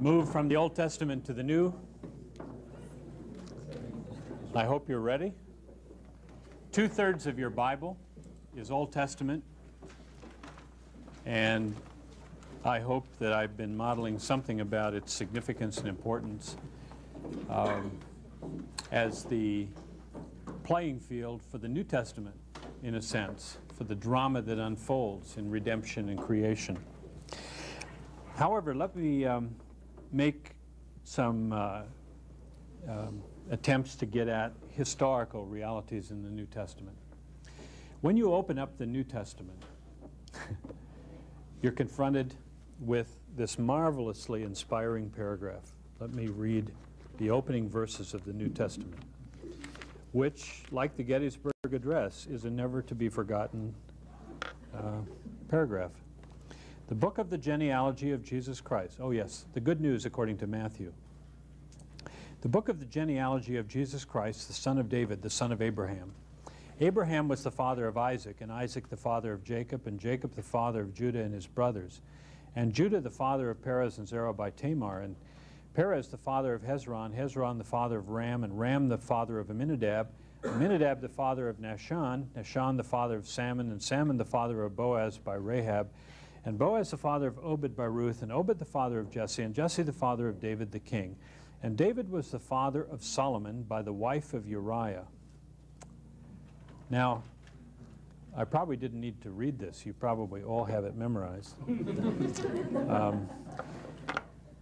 move from the Old Testament to the New. I hope you're ready. Two thirds of your Bible is Old Testament, and I hope that I've been modeling something about its significance and importance um, as the playing field for the New Testament, in a sense, for the drama that unfolds in redemption and creation. However, let me um, make some uh, um, attempts to get at historical realities in the New Testament. When you open up the New Testament, you're confronted with this marvelously inspiring paragraph. Let me read the opening verses of the New Testament, which, like the Gettysburg Address, is a never to be forgotten uh, paragraph. The book of the genealogy of Jesus Christ. Oh, yes, the good news according to Matthew. The book of the genealogy of Jesus Christ, the son of David, the son of Abraham. Abraham was the father of Isaac, and Isaac the father of Jacob, and Jacob the father of Judah and his brothers, and Judah the father of Perez and Zerah by Tamar, and Perez the father of Hezron, Hezron the father of Ram, and Ram the father of Amminadab, Amminadab the father of Nahshon, Nahshon the father of Salmon, and Salmon the father of Boaz by Rahab, and Boaz the father of Obed by Ruth, and Obed the father of Jesse, and Jesse the father of David the king. And David was the father of Solomon by the wife of Uriah. Now, I probably didn't need to read this. You probably all have it memorized. um,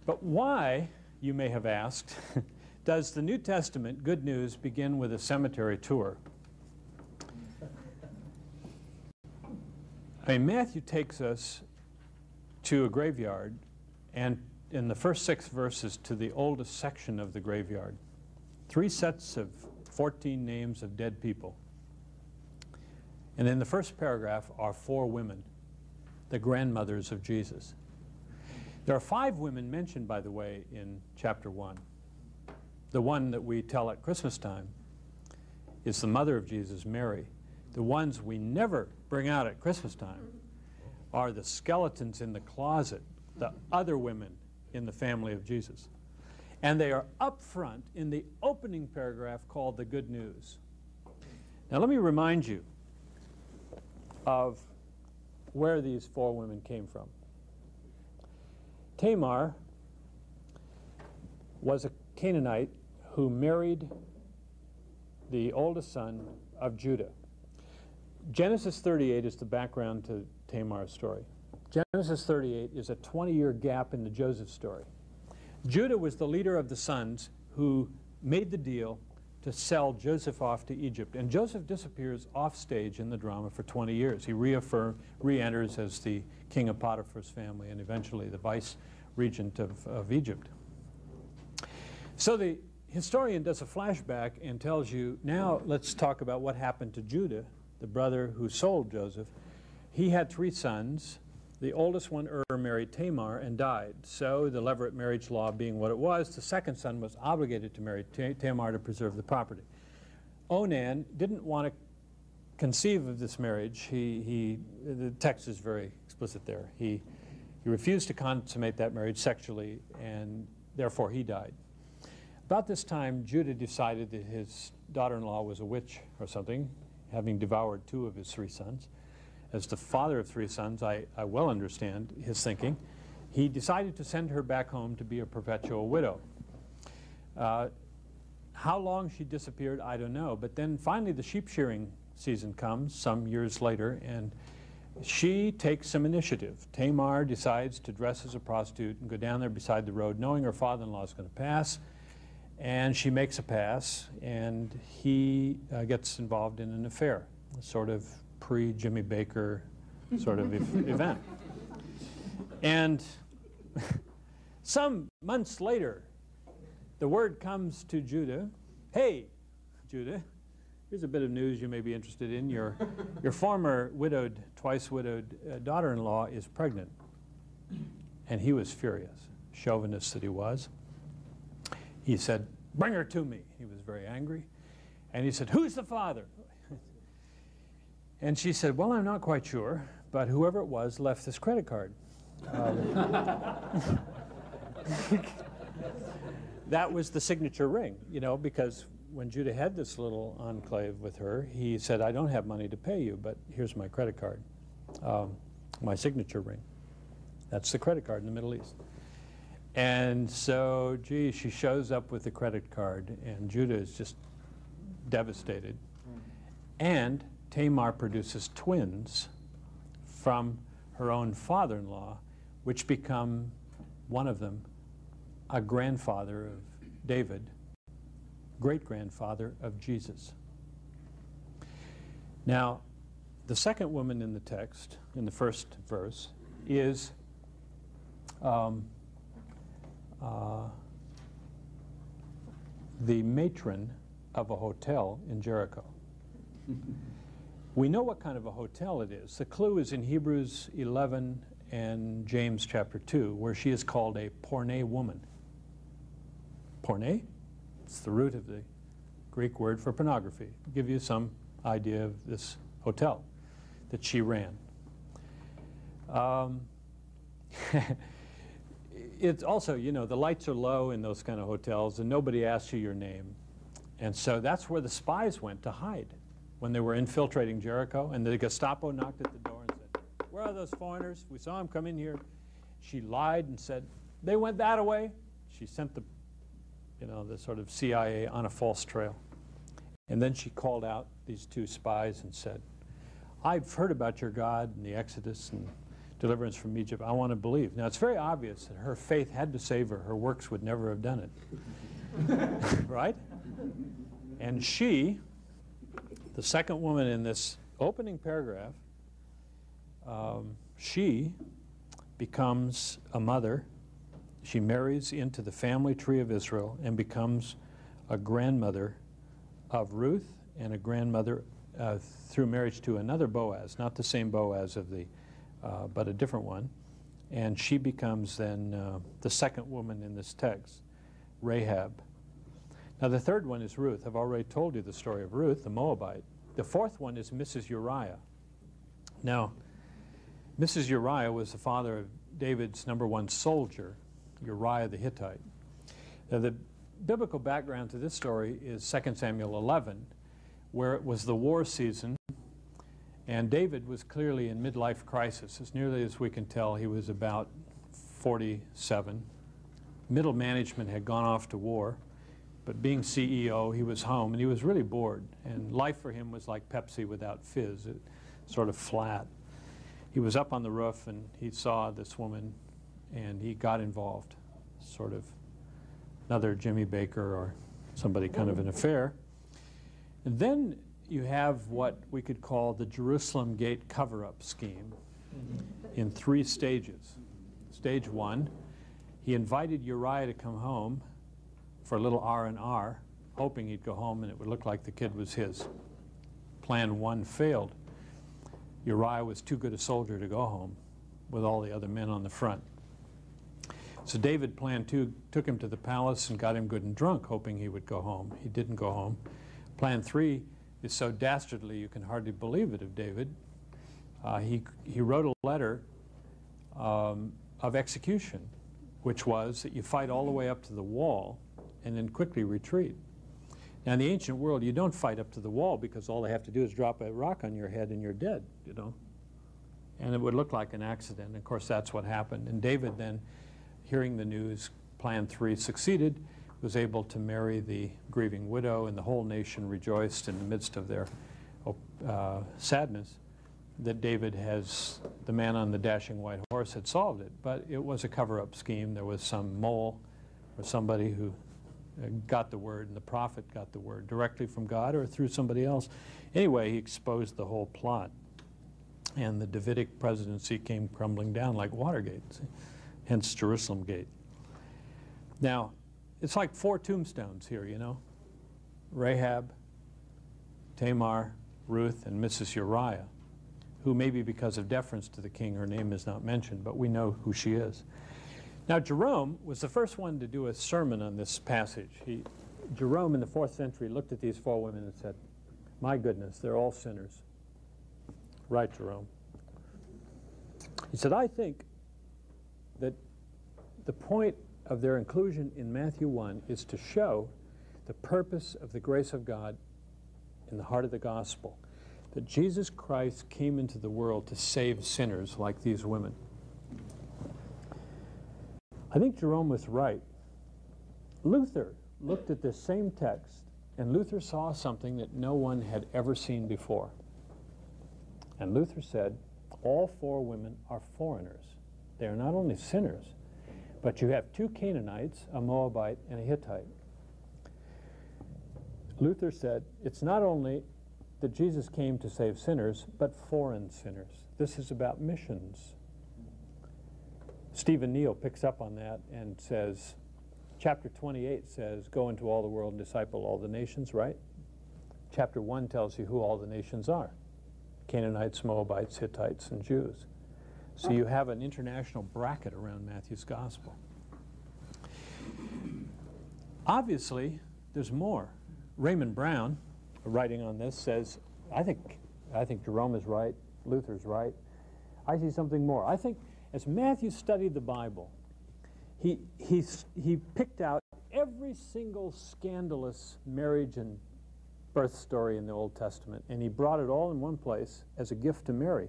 but why, you may have asked, does the New Testament, good news, begin with a cemetery tour? I mean, Matthew takes us to a graveyard and in the first six verses to the oldest section of the graveyard. Three sets of 14 names of dead people. And in the first paragraph are four women, the grandmothers of Jesus. There are five women mentioned, by the way, in chapter 1. The one that we tell at Christmas time is the mother of Jesus, Mary. The ones we never bring out at Christmas time are the skeletons in the closet, the other women in the family of Jesus. And they are up front in the opening paragraph called the Good News. Now, let me remind you of where these four women came from. Tamar was a Canaanite who married the oldest son of Judah. Genesis 38 is the background to Tamar's story. Genesis 38 is a 20-year gap in the Joseph story. Judah was the leader of the sons who made the deal to sell Joseph off to Egypt. And Joseph disappears off stage in the drama for 20 years. He re-enters as the king of Potiphar's family and eventually the vice regent of, of Egypt. So the historian does a flashback and tells you, now let's talk about what happened to Judah, the brother who sold Joseph. He had three sons. The oldest one, Ur, married Tamar and died. So the levirate marriage law being what it was, the second son was obligated to marry Tamar to preserve the property. Onan didn't want to conceive of this marriage. He, he, the text is very explicit there. He, he refused to consummate that marriage sexually, and therefore he died. About this time, Judah decided that his daughter-in-law was a witch or something, having devoured two of his three sons as the father of three sons, I, I well understand his thinking. He decided to send her back home to be a perpetual widow. Uh, how long she disappeared, I don't know. But then finally the sheep shearing season comes some years later, and she takes some initiative. Tamar decides to dress as a prostitute and go down there beside the road, knowing her father-in-law is going to pass. And she makes a pass, and he uh, gets involved in an affair, a sort of pre-Jimmy Bakker sort of event. And some months later, the word comes to Judah, hey, Judah, here's a bit of news you may be interested in. Your, your former widowed, twice widowed uh, daughter-in-law is pregnant. And he was furious, chauvinist that he was. He said, bring her to me. He was very angry. And he said, who's the father? And she said, well, I'm not quite sure, but whoever it was left this credit card. Um, that was the signature ring, you know, because when Judah had this little enclave with her, he said, I don't have money to pay you, but here's my credit card, um, my signature ring. That's the credit card in the Middle East. And so, gee, she shows up with the credit card, and Judah is just devastated. And Tamar produces twins from her own father in law, which become one of them a grandfather of David, great grandfather of Jesus. Now, the second woman in the text, in the first verse, is um, uh, the matron of a hotel in Jericho. we know what kind of a hotel it is. The clue is in Hebrews 11 and James chapter 2, where she is called a porne woman. Porne? It's the root of the Greek word for pornography. To give you some idea of this hotel that she ran. Um, it's also, you know, the lights are low in those kind of hotels and nobody asks you your name. And so that's where the spies went to hide when they were infiltrating Jericho. And the Gestapo knocked at the door and said, Where are those foreigners? We saw them come in here. She lied and said, They went that way. She sent the, you know, the sort of CIA on a false trail. And then she called out these two spies and said, I've heard about your God and the Exodus and deliverance from Egypt. I want to believe. Now, it's very obvious that her faith had to save her. Her works would never have done it. right? And she, the second woman in this opening paragraph, um, she becomes a mother. She marries into the family tree of Israel and becomes a grandmother of Ruth and a grandmother uh, through marriage to another Boaz, not the same Boaz of the uh, but a different one. And she becomes then uh, the second woman in this text, Rahab. Now, the third one is Ruth. I've already told you the story of Ruth, the Moabite. The fourth one is Mrs. Uriah. Now, Mrs. Uriah was the father of David's number one soldier, Uriah the Hittite. Now, the biblical background to this story is 2 Samuel 11, where it was the war season and David was clearly in midlife crisis. As nearly as we can tell, he was about 47. Middle management had gone off to war, but being CEO, he was home and he was really bored. And life for him was like Pepsi without fizz, it, sort of flat. He was up on the roof and he saw this woman and he got involved, sort of another Jimmy Bakker or somebody kind of an affair. And then you have what we could call the Jerusalem Gate cover-up scheme in three stages. Stage one, he invited Uriah to come home for a little R&R, hoping he'd go home and it would look like the kid was his. Plan one failed. Uriah was too good a soldier to go home with all the other men on the front. So David, plan two, took him to the palace and got him good and drunk, hoping he would go home. He didn't go home. Plan three, is so dastardly you can hardly believe it of David. Uh, he, he wrote a letter um, of execution, which was that you fight all the way up to the wall and then quickly retreat. Now, in the ancient world, you don't fight up to the wall because all they have to do is drop a rock on your head and you're dead, you know. And it would look like an accident. Of course, that's what happened. And David then, hearing the news, Plan 3 succeeded, was able to marry the grieving widow, and the whole nation rejoiced in the midst of their uh, sadness that David has, the man on the dashing white horse, had solved it. But it was a cover-up scheme. There was some mole or somebody who uh, got the word, and the prophet got the word directly from God or through somebody else. Anyway, he exposed the whole plot. And the Davidic presidency came crumbling down like Watergate, hence Jerusalem Gate. Now, it's like four tombstones here, you know. Rahab, Tamar, Ruth, and Mrs. Uriah, who maybe because of deference to the king, her name is not mentioned, but we know who she is. Now, Jerome was the first one to do a sermon on this passage. He, Jerome in the fourth century looked at these four women and said, My goodness, they're all sinners. Right, Jerome. He said, I think that the point of their inclusion in Matthew 1 is to show the purpose of the grace of God in the heart of the gospel that Jesus Christ came into the world to save sinners like these women. I think Jerome was right. Luther looked at this same text, and Luther saw something that no one had ever seen before. And Luther said, all four women are foreigners. They are not only sinners, but you have two Canaanites, a Moabite and a Hittite. Luther said, it's not only that Jesus came to save sinners, but foreign sinners. This is about missions. Stephen Neill picks up on that and says, chapter 28 says, go into all the world and disciple all the nations, right? Chapter 1 tells you who all the nations are. Canaanites, Moabites, Hittites, and Jews. So you have an international bracket around Matthew's gospel. Obviously, there's more. Raymond Brown, writing on this, says, I think, I think Jerome is right, Luther's right. I see something more. I think as Matthew studied the Bible, he, he, he picked out every single scandalous marriage and birth story in the Old Testament, and he brought it all in one place as a gift to Mary,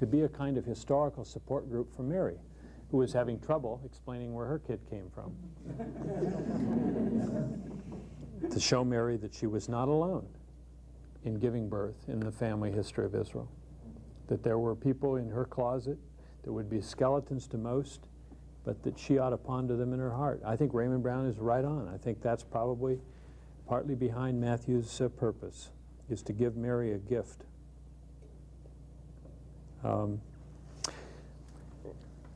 to be a kind of historical support group for Mary, who was having trouble explaining where her kid came from. to show Mary that she was not alone in giving birth in the family history of Israel, that there were people in her closet that would be skeletons to most, but that she ought to ponder them in her heart. I think Raymond Brown is right on. I think that's probably partly behind Matthew's uh, purpose, is to give Mary a gift. Um,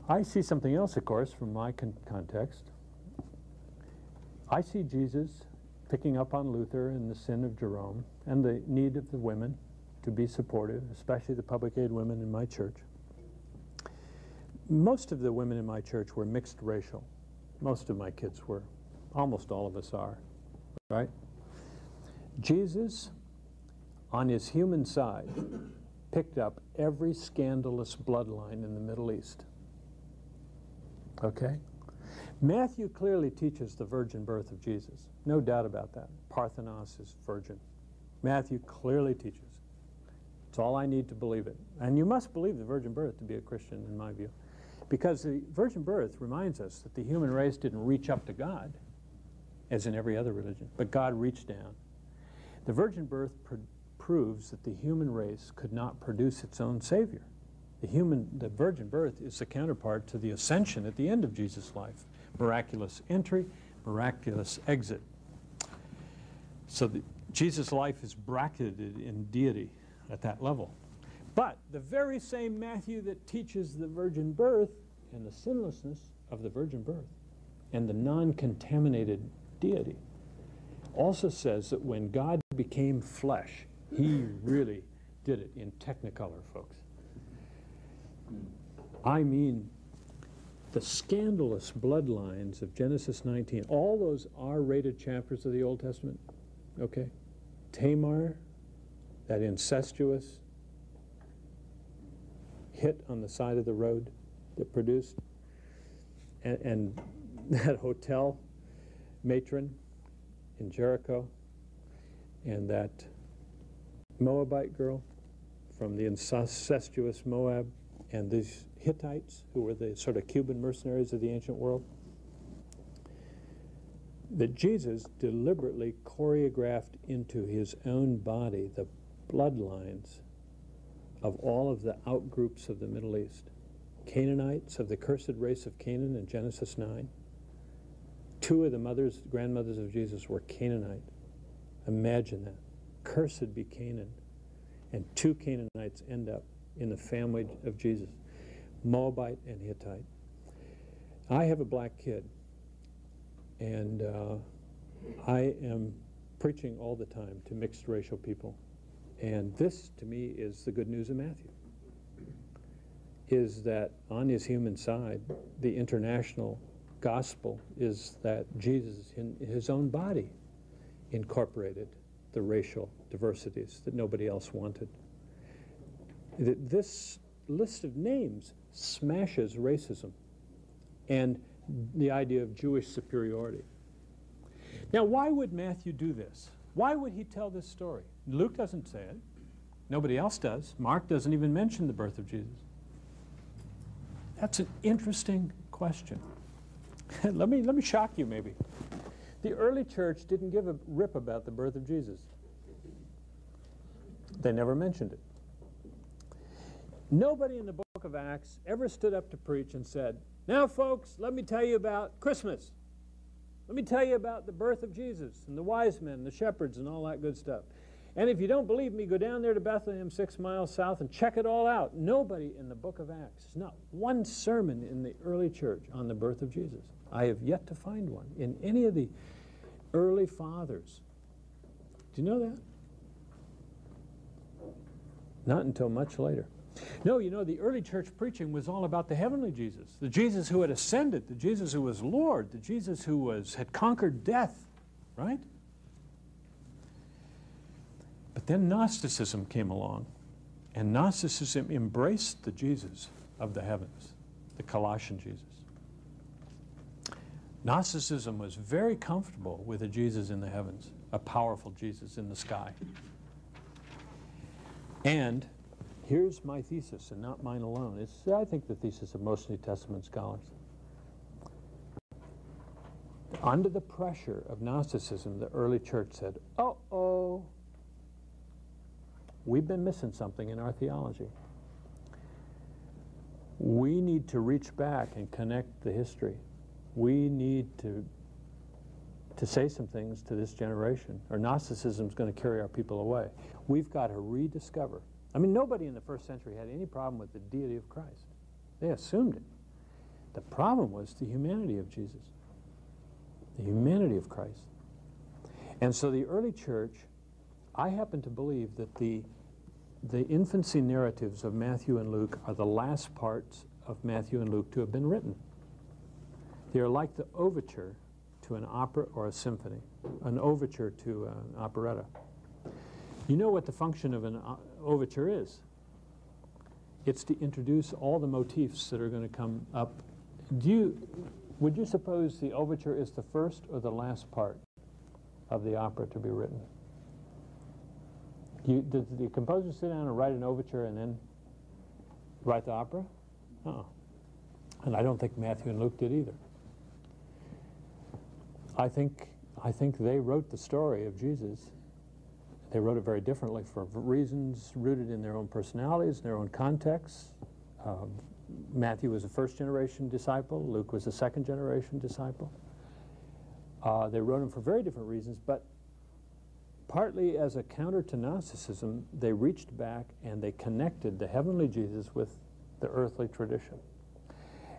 I see something else, of course, from my con context. I see Jesus picking up on Luther and the sin of Jerome and the need of the women to be supportive, especially the public aid women in my church. Most of the women in my church were mixed racial. Most of my kids were. Almost all of us are, right? Jesus, on his human side, picked up every scandalous bloodline in the Middle East. Okay? Matthew clearly teaches the virgin birth of Jesus. No doubt about that. Parthenos is virgin. Matthew clearly teaches. It's all I need to believe it. And you must believe the virgin birth to be a Christian, in my view. Because the virgin birth reminds us that the human race didn't reach up to God, as in every other religion, but God reached down the virgin birth proves that the human race could not produce its own Savior. The, human, the virgin birth is the counterpart to the ascension at the end of Jesus' life. Miraculous entry, miraculous exit. So the, Jesus' life is bracketed in deity at that level. But the very same Matthew that teaches the virgin birth and the sinlessness of the virgin birth and the non-contaminated deity also says that when God became flesh, he really did it in technicolor, folks. I mean, the scandalous bloodlines of Genesis 19, all those R-rated chapters of the Old Testament, okay? Tamar, that incestuous hit on the side of the road that produced, and, and that hotel matron in Jericho, and that Moabite girl from the incestuous Moab, and these Hittites, who were the sort of Cuban mercenaries of the ancient world, that Jesus deliberately choreographed into his own body the bloodlines of all of the outgroups of the Middle East. Canaanites of the cursed race of Canaan in Genesis 9, Two of the mothers, grandmothers of Jesus were Canaanite. Imagine that. Cursed be Canaan. And two Canaanites end up in the family of Jesus Moabite and Hittite. I have a black kid, and uh, I am preaching all the time to mixed racial people. And this, to me, is the good news of Matthew, is that on his human side, the international gospel is that Jesus, in his own body, incorporated the racial diversities that nobody else wanted. This list of names smashes racism. And the idea of Jewish superiority. Now, why would Matthew do this? Why would he tell this story? Luke doesn't say it. Nobody else does. Mark doesn't even mention the birth of Jesus. That's an interesting question. let, me, let me shock you, maybe. The early church didn't give a rip about the birth of Jesus, they never mentioned it. Nobody in the book of Acts ever stood up to preach and said, Now, folks, let me tell you about Christmas. Let me tell you about the birth of Jesus and the wise men, the shepherds, and all that good stuff. And if you don't believe me, go down there to Bethlehem, six miles south, and check it all out. Nobody in the book of Acts, not one sermon in the early church on the birth of Jesus. I have yet to find one in any of the early fathers. Do you know that? Not until much later. No, you know, the early church preaching was all about the heavenly Jesus, the Jesus who had ascended, the Jesus who was Lord, the Jesus who was, had conquered death, right? But then Gnosticism came along, and Gnosticism embraced the Jesus of the heavens, the Colossian Jesus. Gnosticism was very comfortable with a Jesus in the heavens, a powerful Jesus in the sky. And here's my thesis, and not mine alone. It's, I think, the thesis of most New Testament scholars. Under the pressure of Gnosticism, the early church said, uh oh, we've been missing something in our theology. We need to reach back and connect the history. We need to to say some things to this generation, or Gnosticism is going to carry our people away. We've got to rediscover I mean, nobody in the first century had any problem with the deity of Christ. They assumed it. The problem was the humanity of Jesus, the humanity of Christ. And so the early church, I happen to believe that the, the infancy narratives of Matthew and Luke are the last parts of Matthew and Luke to have been written. They are like the overture to an opera or a symphony, an overture to an operetta. You know what the function of an overture is. It's to introduce all the motifs that are going to come up. Do you, would you suppose the overture is the first or the last part of the opera to be written? You, does the composer sit down and write an overture and then write the opera? Oh. And I don't think Matthew and Luke did either. I think, I think they wrote the story of Jesus they wrote it very differently for reasons rooted in their own personalities, their own contexts. Um, Matthew was a first generation disciple, Luke was a second generation disciple. Uh, they wrote them for very different reasons, but partly as a counter to Gnosticism, they reached back and they connected the heavenly Jesus with the earthly tradition.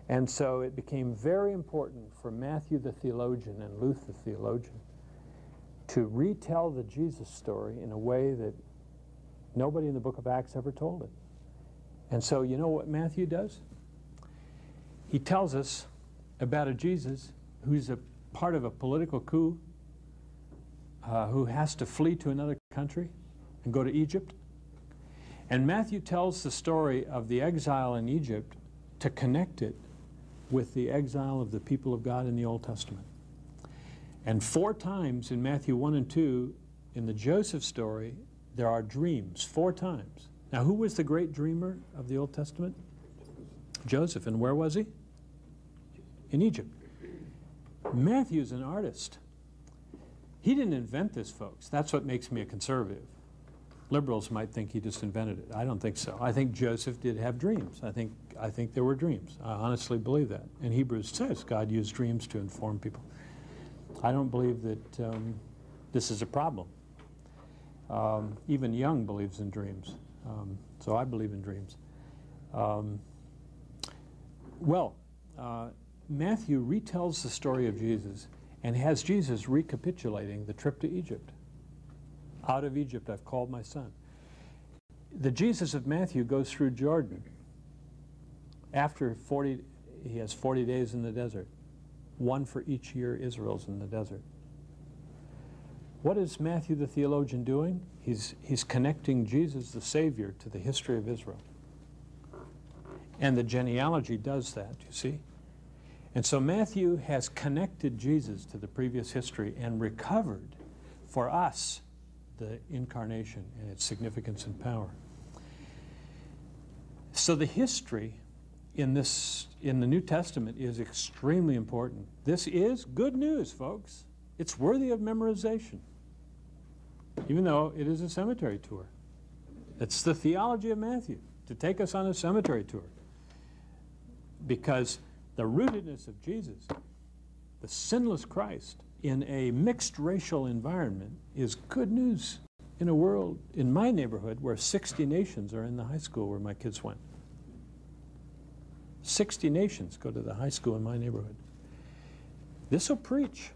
And so it became very important for Matthew the theologian and Luke the theologian to retell the Jesus story in a way that nobody in the book of Acts ever told it. And so, you know what Matthew does? He tells us about a Jesus who's a part of a political coup, uh, who has to flee to another country and go to Egypt. And Matthew tells the story of the exile in Egypt to connect it with the exile of the people of God in the Old Testament. And four times in Matthew 1 and 2, in the Joseph story, there are dreams, four times. Now, who was the great dreamer of the Old Testament? Joseph. And where was he? In Egypt. Matthew's an artist. He didn't invent this, folks. That's what makes me a conservative. Liberals might think he just invented it. I don't think so. I think Joseph did have dreams. I think, I think there were dreams. I honestly believe that. And Hebrews says God used dreams to inform people. I don't believe that um, this is a problem. Um, even Jung believes in dreams. Um, so I believe in dreams. Um, well, uh, Matthew retells the story of Jesus and has Jesus recapitulating the trip to Egypt. Out of Egypt I've called my son. The Jesus of Matthew goes through Jordan. After 40, he has 40 days in the desert one for each year Israel's in the desert. What is Matthew the theologian doing? He's, he's connecting Jesus the Savior to the history of Israel. And the genealogy does that, you see. And so Matthew has connected Jesus to the previous history and recovered for us the incarnation and its significance and power. So the history in this in the New Testament is extremely important. This is good news, folks. It's worthy of memorization. Even though it is a cemetery tour. It's the theology of Matthew to take us on a cemetery tour. Because the rootedness of Jesus, the sinless Christ, in a mixed racial environment is good news in a world, in my neighborhood, where 60 nations are in the high school where my kids went. 60 nations go to the high school in my neighborhood. This will preach.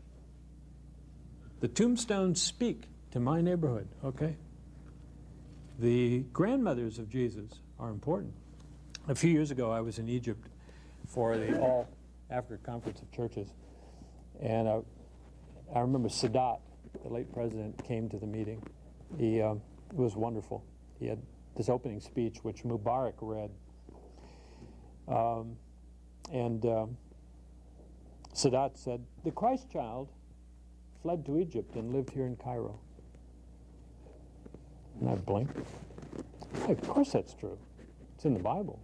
The tombstones speak to my neighborhood, okay? The grandmothers of Jesus are important. A few years ago, I was in Egypt for the All Africa Conference of Churches, and I, I remember Sadat, the late president, came to the meeting. He um, it was wonderful. He had this opening speech, which Mubarak read, um, and um, Sadat said, "The Christ child fled to Egypt and lived here in Cairo." And I blinked. Hey, of course that's true. It's in the Bible.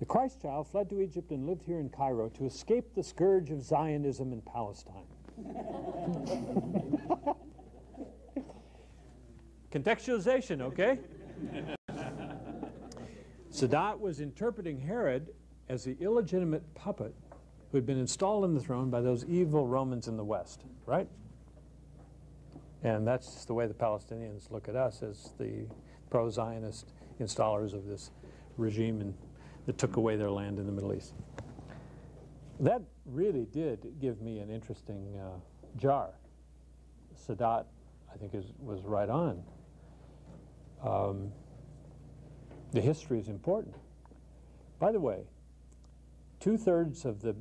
The Christ child fled to Egypt and lived here in Cairo to escape the scourge of Zionism in Palestine. Contextualization, okay? Sadat was interpreting Herod as the illegitimate puppet who had been installed on the throne by those evil Romans in the West, right? And that's the way the Palestinians look at us as the pro-Zionist installers of this regime that took away their land in the Middle East. That really did give me an interesting uh, jar. Sadat, I think, is, was right on. Um, the history is important. By the way, two-thirds of the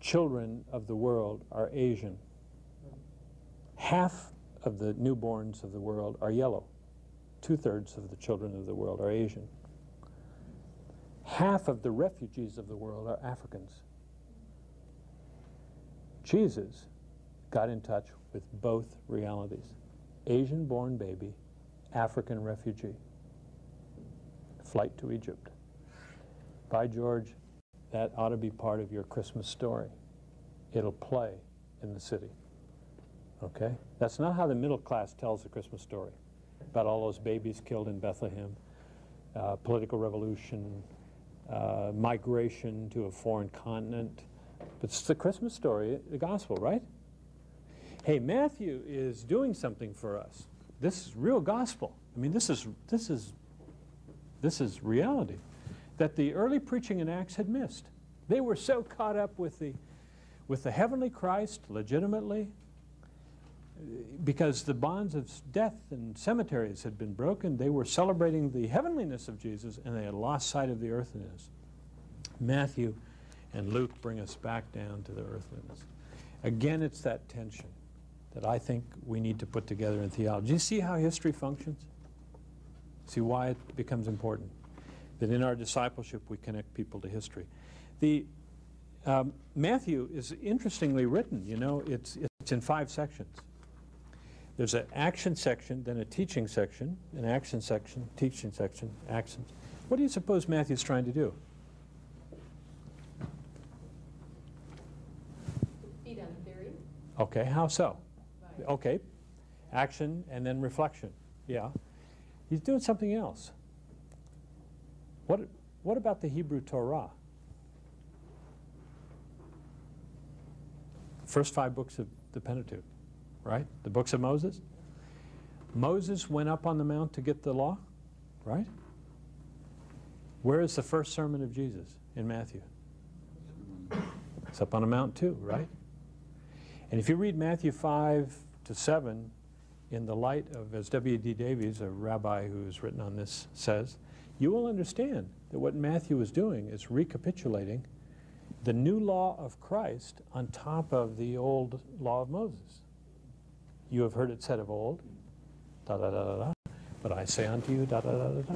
children of the world are Asian. Half of the newborns of the world are yellow. Two-thirds of the children of the world are Asian. Half of the refugees of the world are Africans. Jesus got in touch with both realities. Asian-born baby, African refugee. Flight to Egypt. By George, that ought to be part of your Christmas story. It'll play in the city. Okay? That's not how the middle class tells the Christmas story about all those babies killed in Bethlehem, uh, political revolution, uh, migration to a foreign continent. But it's the Christmas story, the gospel, right? Hey, Matthew is doing something for us. This is real gospel. I mean, this is, this is, this is reality that the early preaching in Acts had missed. They were so caught up with the, with the heavenly Christ legitimately, because the bonds of death and cemeteries had been broken, they were celebrating the heavenliness of Jesus and they had lost sight of the earthliness. Matthew and Luke bring us back down to the earthliness. Again, it's that tension that I think we need to put together in theology. Do you see how history functions? See why it becomes important? That in our discipleship we connect people to history. The um, Matthew is interestingly written, you know, it's, it's in five sections. There's an action section, then a teaching section, an action section, teaching section, actions. What do you suppose Matthew's trying to do? Feed on theory. Okay, how so? Okay, action and then reflection. Yeah. He's doing something else. What, what about the Hebrew Torah? First five books of the Pentateuch right? The books of Moses. Moses went up on the mount to get the law, right? Where is the first sermon of Jesus in Matthew? It's up on a mount too, right? And if you read Matthew 5 to 7 in the light of, as W.D. Davies, a rabbi who's written on this, says, you will understand that what Matthew is doing is recapitulating the new law of Christ on top of the old law of Moses. You have heard it said of old, da da da da da, but I say unto you, da da da da da.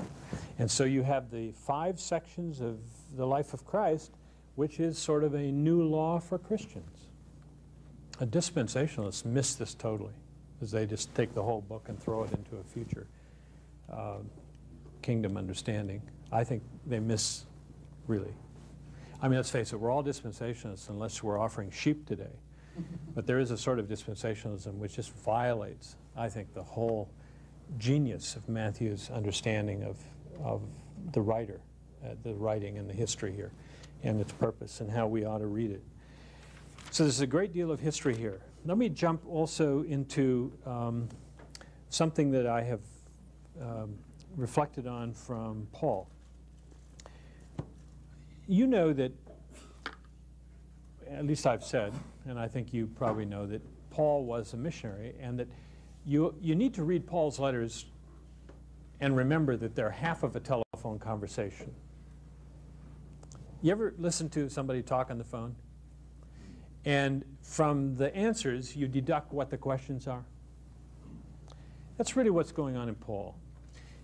And so you have the five sections of the life of Christ, which is sort of a new law for Christians. A dispensationalists miss this totally, as they just take the whole book and throw it into a future uh, kingdom understanding. I think they miss, really. I mean, let's face it, we're all dispensationalists unless we're offering sheep today. but there is a sort of dispensationalism which just violates, I think, the whole genius of Matthew's understanding of, of the writer, uh, the writing and the history here, and its purpose and how we ought to read it. So there's a great deal of history here. Let me jump also into um, something that I have um, reflected on from Paul. You know that, at least I've said, and I think you probably know that Paul was a missionary and that you, you need to read Paul's letters and remember that they're half of a telephone conversation. You ever listen to somebody talk on the phone? And from the answers, you deduct what the questions are? That's really what's going on in Paul.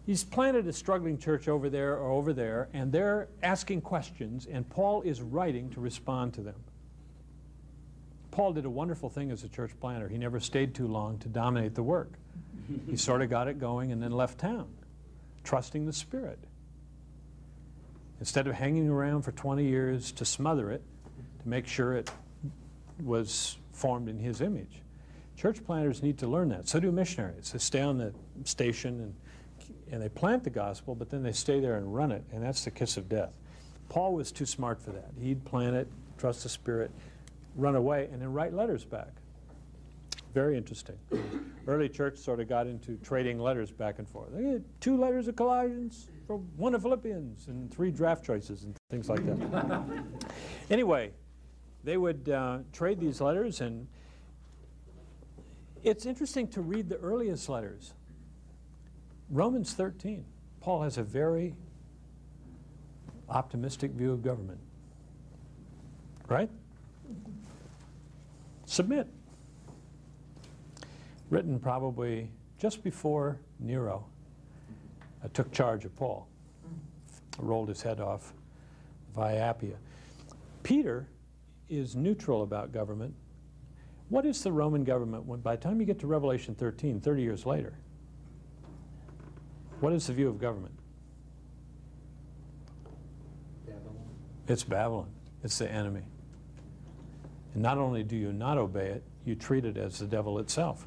He's planted a struggling church over there or over there, and they're asking questions, and Paul is writing to respond to them. Paul did a wonderful thing as a church planter. He never stayed too long to dominate the work. he sort of got it going and then left town, trusting the Spirit. Instead of hanging around for 20 years to smother it, to make sure it was formed in his image. Church planters need to learn that. So do missionaries. They stay on the station and, and they plant the gospel, but then they stay there and run it, and that's the kiss of death. Paul was too smart for that. He'd plant it, trust the Spirit, run away, and then write letters back. Very interesting. Early church sort of got into trading letters back and forth. They had two letters of Colossians, one of Philippians, and three draft choices and things like that. anyway, they would uh, trade these letters, and it's interesting to read the earliest letters. Romans 13, Paul has a very optimistic view of government. Right? Submit. Written probably just before Nero uh, took charge of Paul, rolled his head off via Appia. Peter is neutral about government. What is the Roman government when, by the time you get to Revelation 13, 30 years later? What is the view of government? Babylon. It's Babylon. It's the enemy. And not only do you not obey it, you treat it as the devil itself.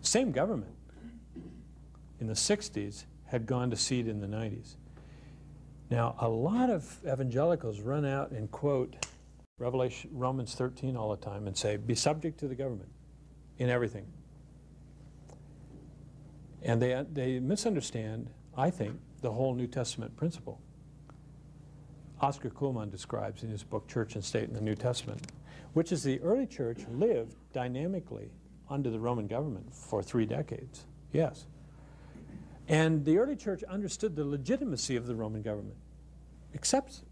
Same government in the 60s had gone to seed in the 90s. Now, a lot of evangelicals run out and quote Revelation, Romans 13 all the time and say, be subject to the government in everything. And they, they misunderstand, I think, the whole New Testament principle. Oscar Cullmann describes in his book Church and State in the New Testament which is the early church lived dynamically under the Roman government for three decades. Yes. And the early church understood the legitimacy of the Roman government, accepts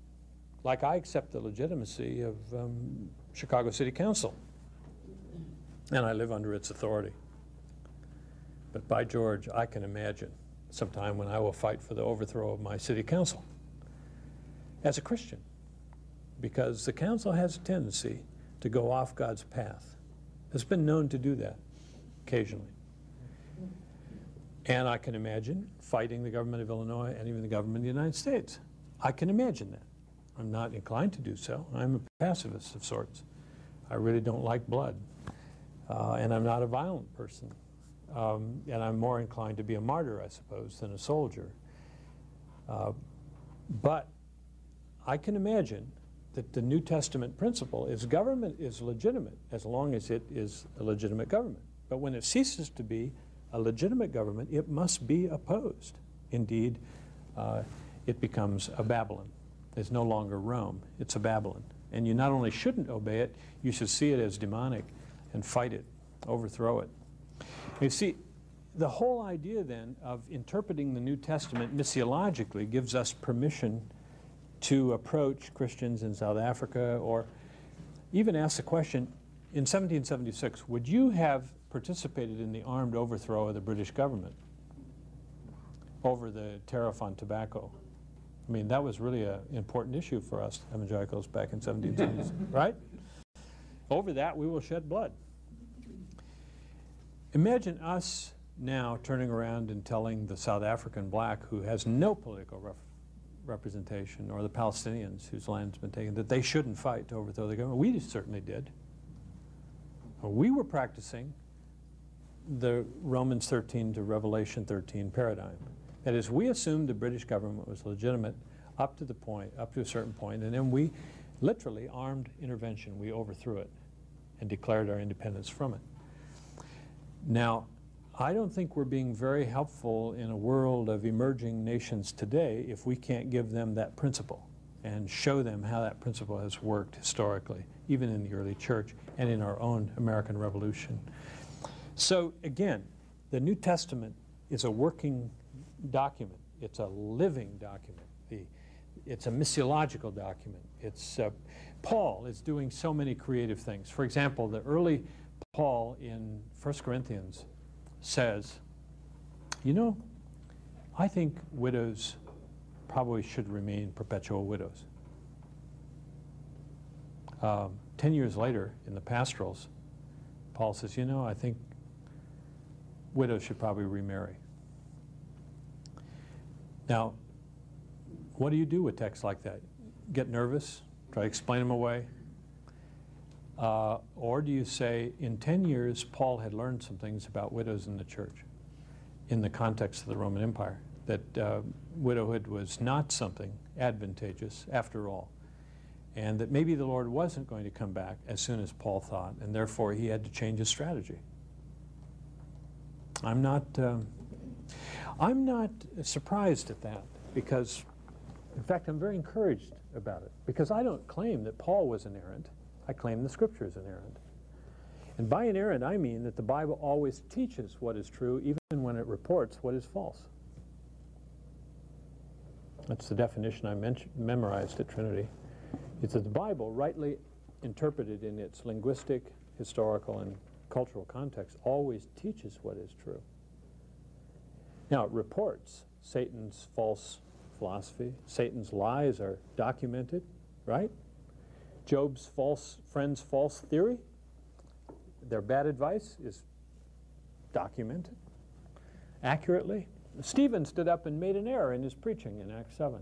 like I accept the legitimacy of um, Chicago City Council. And I live under its authority. But by George, I can imagine some time when I will fight for the overthrow of my city council as a Christian, because the council has a tendency to go off God's path. It's been known to do that occasionally. And I can imagine fighting the government of Illinois and even the government of the United States. I can imagine that. I'm not inclined to do so. I'm a pacifist of sorts. I really don't like blood. Uh, and I'm not a violent person. Um, and I'm more inclined to be a martyr, I suppose, than a soldier. Uh, but I can imagine that the New Testament principle is government is legitimate as long as it is a legitimate government. But when it ceases to be a legitimate government, it must be opposed. Indeed, uh, it becomes a Babylon. It's no longer Rome, it's a Babylon. And you not only shouldn't obey it, you should see it as demonic and fight it, overthrow it. You see, the whole idea then of interpreting the New Testament missiologically gives us permission to approach Christians in South Africa or even ask the question, in 1776, would you have participated in the armed overthrow of the British government over the tariff on tobacco? I mean, that was really an important issue for us evangelicals back in 1770s, right? Over that, we will shed blood. Imagine us now turning around and telling the South African black who has no political ref representation or the Palestinians whose land's been taken that they shouldn't fight to overthrow the government. We certainly did. We were practicing the Romans 13 to Revelation 13 paradigm. That is, we assumed the British government was legitimate up to the point, up to a certain point, and then we literally armed intervention, we overthrew it and declared our independence from it. Now, I don't think we're being very helpful in a world of emerging nations today if we can't give them that principle and show them how that principle has worked historically, even in the early church and in our own American Revolution. So again, the New Testament is a working document. It's a living document. The, it's a missiological document. It's, uh, Paul is doing so many creative things. For example, the early Paul in 1 Corinthians says, you know, I think widows probably should remain perpetual widows. Um, ten years later, in the pastorals, Paul says, you know, I think widows should probably remarry. Now, what do you do with texts like that? Get nervous? Try to explain them away? Uh, or do you say, in 10 years, Paul had learned some things about widows in the church in the context of the Roman Empire, that uh, widowhood was not something advantageous after all, and that maybe the Lord wasn't going to come back as soon as Paul thought, and therefore he had to change his strategy. I'm not, um, I'm not surprised at that because, in fact, I'm very encouraged about it because I don't claim that Paul was inerrant. I claim the Scripture is inerrant. And by inerrant, I mean that the Bible always teaches what is true, even when it reports what is false. That's the definition I memorized at Trinity. It's that the Bible, rightly interpreted in its linguistic, historical, and cultural context, always teaches what is true. Now, it reports Satan's false philosophy. Satan's lies are documented, right? Job's false friend's false theory, their bad advice is documented accurately. Stephen stood up and made an error in his preaching in Acts 7.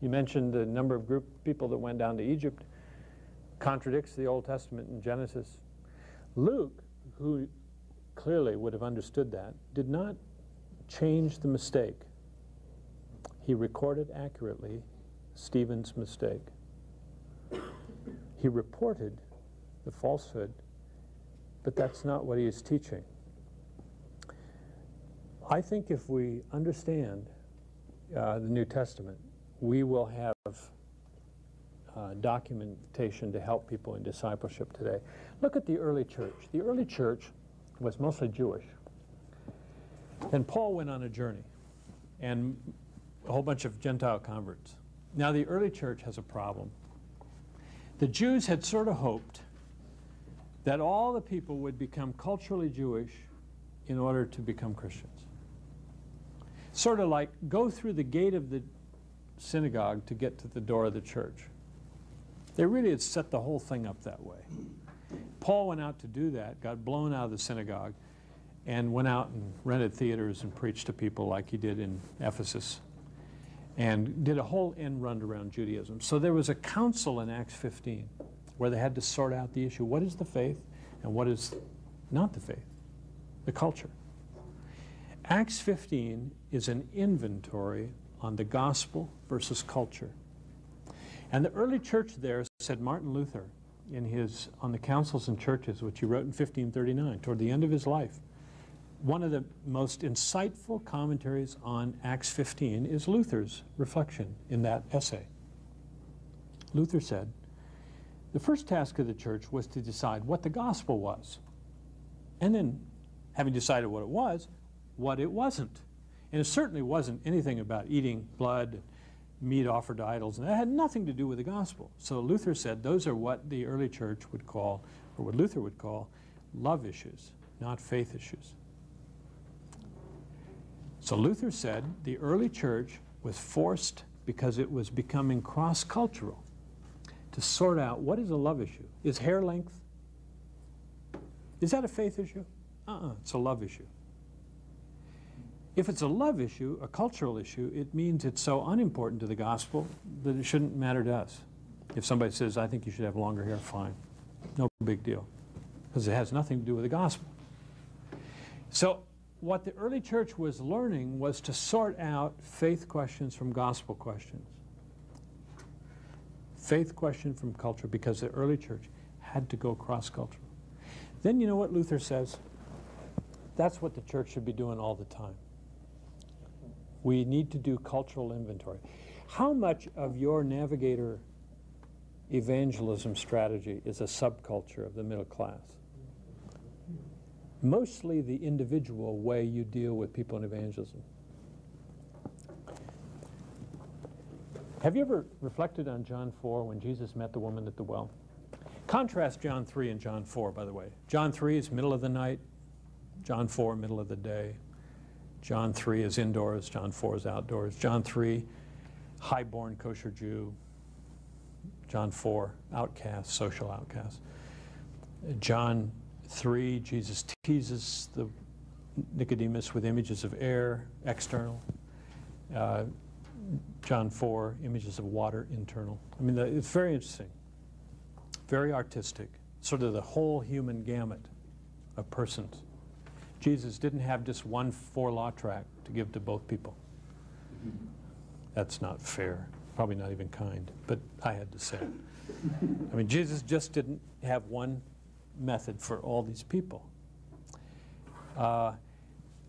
You mentioned the number of group people that went down to Egypt contradicts the Old Testament in Genesis. Luke, who clearly would have understood that, did not change the mistake. He recorded accurately Stephen's mistake. He reported the falsehood, but that's not what he is teaching. I think if we understand uh, the New Testament, we will have uh, documentation to help people in discipleship today. Look at the early church. The early church was mostly Jewish. And Paul went on a journey and a whole bunch of Gentile converts. Now, the early church has a problem. The Jews had sort of hoped that all the people would become culturally Jewish in order to become Christians. Sort of like go through the gate of the synagogue to get to the door of the church. They really had set the whole thing up that way. Paul went out to do that, got blown out of the synagogue, and went out and rented theaters and preached to people like he did in Ephesus and did a whole end run around Judaism. So there was a council in Acts 15 where they had to sort out the issue. What is the faith and what is not the faith? The culture. Acts 15 is an inventory on the gospel versus culture. And the early church there, said Martin Luther in his On the Councils and Churches, which he wrote in 1539, toward the end of his life, one of the most insightful commentaries on Acts 15 is Luther's reflection in that essay. Luther said, the first task of the church was to decide what the gospel was. And then, having decided what it was, what it wasn't. And it certainly wasn't anything about eating blood, meat offered to idols, and that had nothing to do with the gospel. So Luther said those are what the early church would call, or what Luther would call, love issues, not faith issues. So Luther said the early church was forced because it was becoming cross-cultural to sort out what is a love issue. Is hair length? Is that a faith issue? Uh-uh, it's a love issue. If it's a love issue, a cultural issue, it means it's so unimportant to the gospel that it shouldn't matter to us. If somebody says, I think you should have longer hair, fine. No big deal. Because it has nothing to do with the gospel. So what the early church was learning was to sort out faith questions from gospel questions. Faith question from culture because the early church had to go cross-cultural. Then you know what Luther says? That's what the church should be doing all the time. We need to do cultural inventory. How much of your navigator evangelism strategy is a subculture of the middle class? Mostly the individual way you deal with people in evangelism. Have you ever reflected on John 4 when Jesus met the woman at the well? Contrast John 3 and John 4, by the way. John 3 is middle of the night. John 4, middle of the day. John 3 is indoors. John 4 is outdoors. John 3, high-born kosher Jew. John 4, outcast, social outcast. John 3, Jesus teases the Nicodemus with images of air, external. Uh, John 4, images of water, internal. I mean, the, it's very interesting, very artistic, sort of the whole human gamut of persons. Jesus didn't have just one four law track to give to both people. That's not fair, probably not even kind, but I had to say it. I mean, Jesus just didn't have one method for all these people. Uh,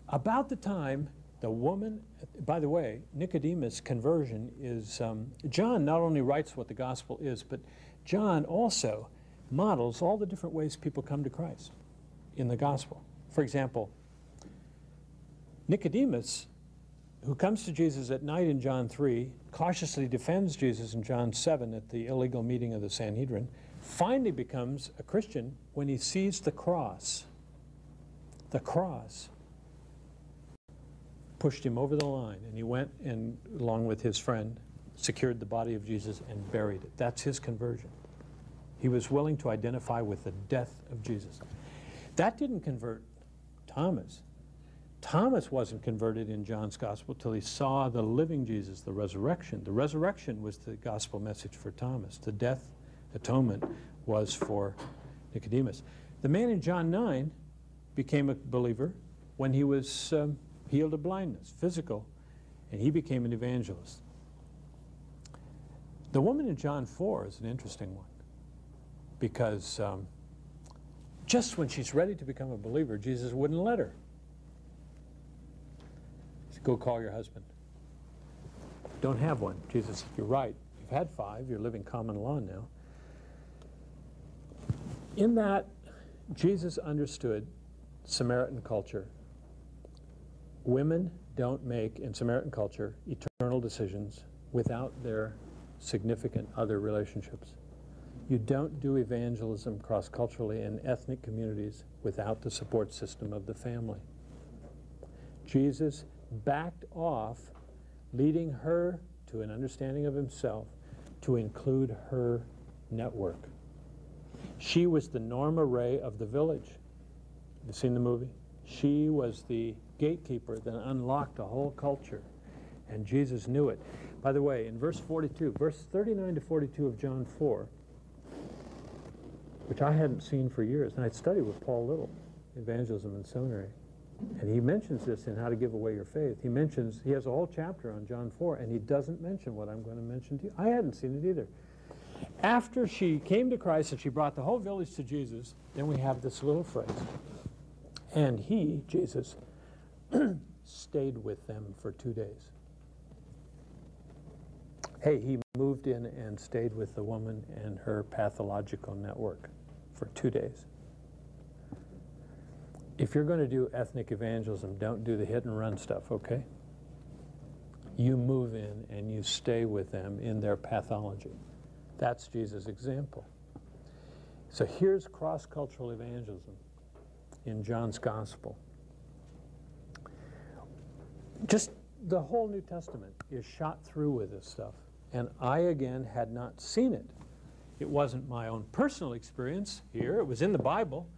about the time the woman, by the way, Nicodemus' conversion is, um, John not only writes what the gospel is, but John also models all the different ways people come to Christ in the gospel. For example, Nicodemus, who comes to Jesus at night in John 3, cautiously defends Jesus in John 7 at the illegal meeting of the Sanhedrin, finally becomes a Christian when he sees the cross. The cross pushed him over the line, and he went and, along with his friend, secured the body of Jesus and buried it. That's his conversion. He was willing to identify with the death of Jesus. That didn't convert Thomas. Thomas wasn't converted in John's gospel till he saw the living Jesus, the resurrection. The resurrection was the gospel message for Thomas. The death atonement was for Nicodemus. The man in John 9 became a believer when he was um, healed of blindness, physical, and he became an evangelist. The woman in John 4 is an interesting one because um, just when she's ready to become a believer, Jesus wouldn't let her. He said, Go call your husband. Don't have one. Jesus You're right. You've had five. You're living common law now. In that, Jesus understood Samaritan culture women don't make, in Samaritan culture, eternal decisions without their significant other relationships. You don't do evangelism cross-culturally in ethnic communities without the support system of the family. Jesus backed off, leading her to an understanding of himself to include her network. She was the Norma Rae of the village. You seen the movie? She was the gatekeeper that unlocked a whole culture. And Jesus knew it. By the way, in verse 42, verse 39 to 42 of John 4, which I hadn't seen for years, and I'd studied with Paul Little, Evangelism in Seminary. And he mentions this in How to Give Away Your Faith. He mentions, he has a whole chapter on John 4, and he doesn't mention what I'm going to mention to you. I hadn't seen it either. After she came to Christ and she brought the whole village to Jesus, then we have this little phrase. And he, Jesus, stayed with them for two days. Hey, he moved in and stayed with the woman and her pathological network for two days. If you're going to do ethnic evangelism, don't do the hit and run stuff, okay? You move in and you stay with them in their pathology. That's Jesus' example. So here's cross-cultural evangelism in John's gospel just the whole New Testament is shot through with this stuff. And I, again, had not seen it. It wasn't my own personal experience here, it was in the Bible.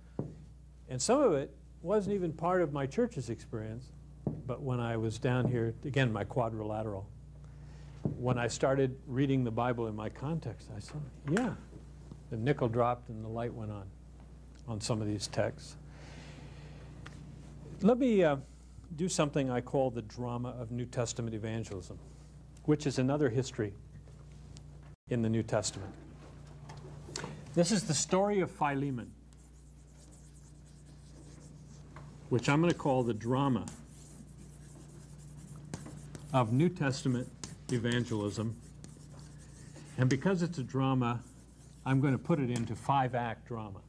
And some of it wasn't even part of my church's experience. But when I was down here, again, my quadrilateral, when I started reading the Bible in my context, I said, yeah. The nickel dropped and the light went on on some of these texts. Let me uh, do something I call the drama of New Testament evangelism, which is another history in the New Testament. This is the story of Philemon, which I'm going to call the drama of New Testament evangelism. And because it's a drama, I'm going to put it into five-act drama.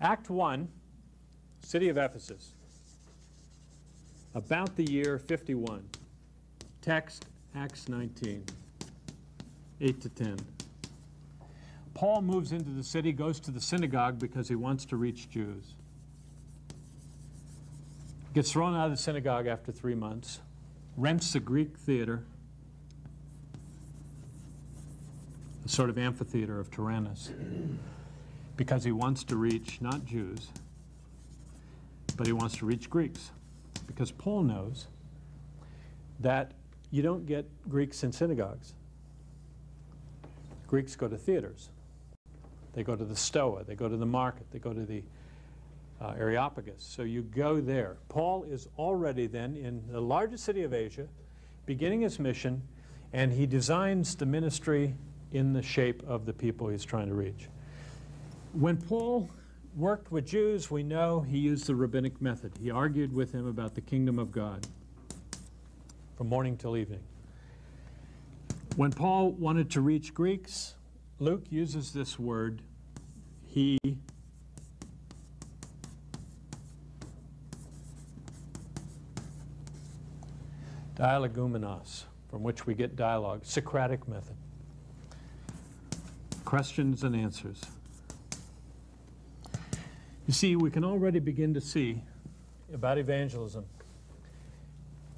Act 1, city of Ephesus, about the year 51. Text, Acts 19, 8 to 10. Paul moves into the city, goes to the synagogue because he wants to reach Jews. Gets thrown out of the synagogue after three months, rents a Greek theater, a sort of amphitheater of Tyrannus, because he wants to reach not Jews, but he wants to reach Greeks. Because Paul knows that you don't get Greeks in synagogues. Greeks go to theaters. They go to the Stoa, they go to the market, they go to the uh, Areopagus. So you go there. Paul is already then in the largest city of Asia, beginning his mission, and he designs the ministry in the shape of the people he's trying to reach. When Paul worked with Jews, we know he used the rabbinic method. He argued with them about the kingdom of God from morning till evening. When Paul wanted to reach Greeks, Luke uses this word, he dialogumenos, from which we get dialogue, Socratic method. Questions and answers. You see, we can already begin to see about evangelism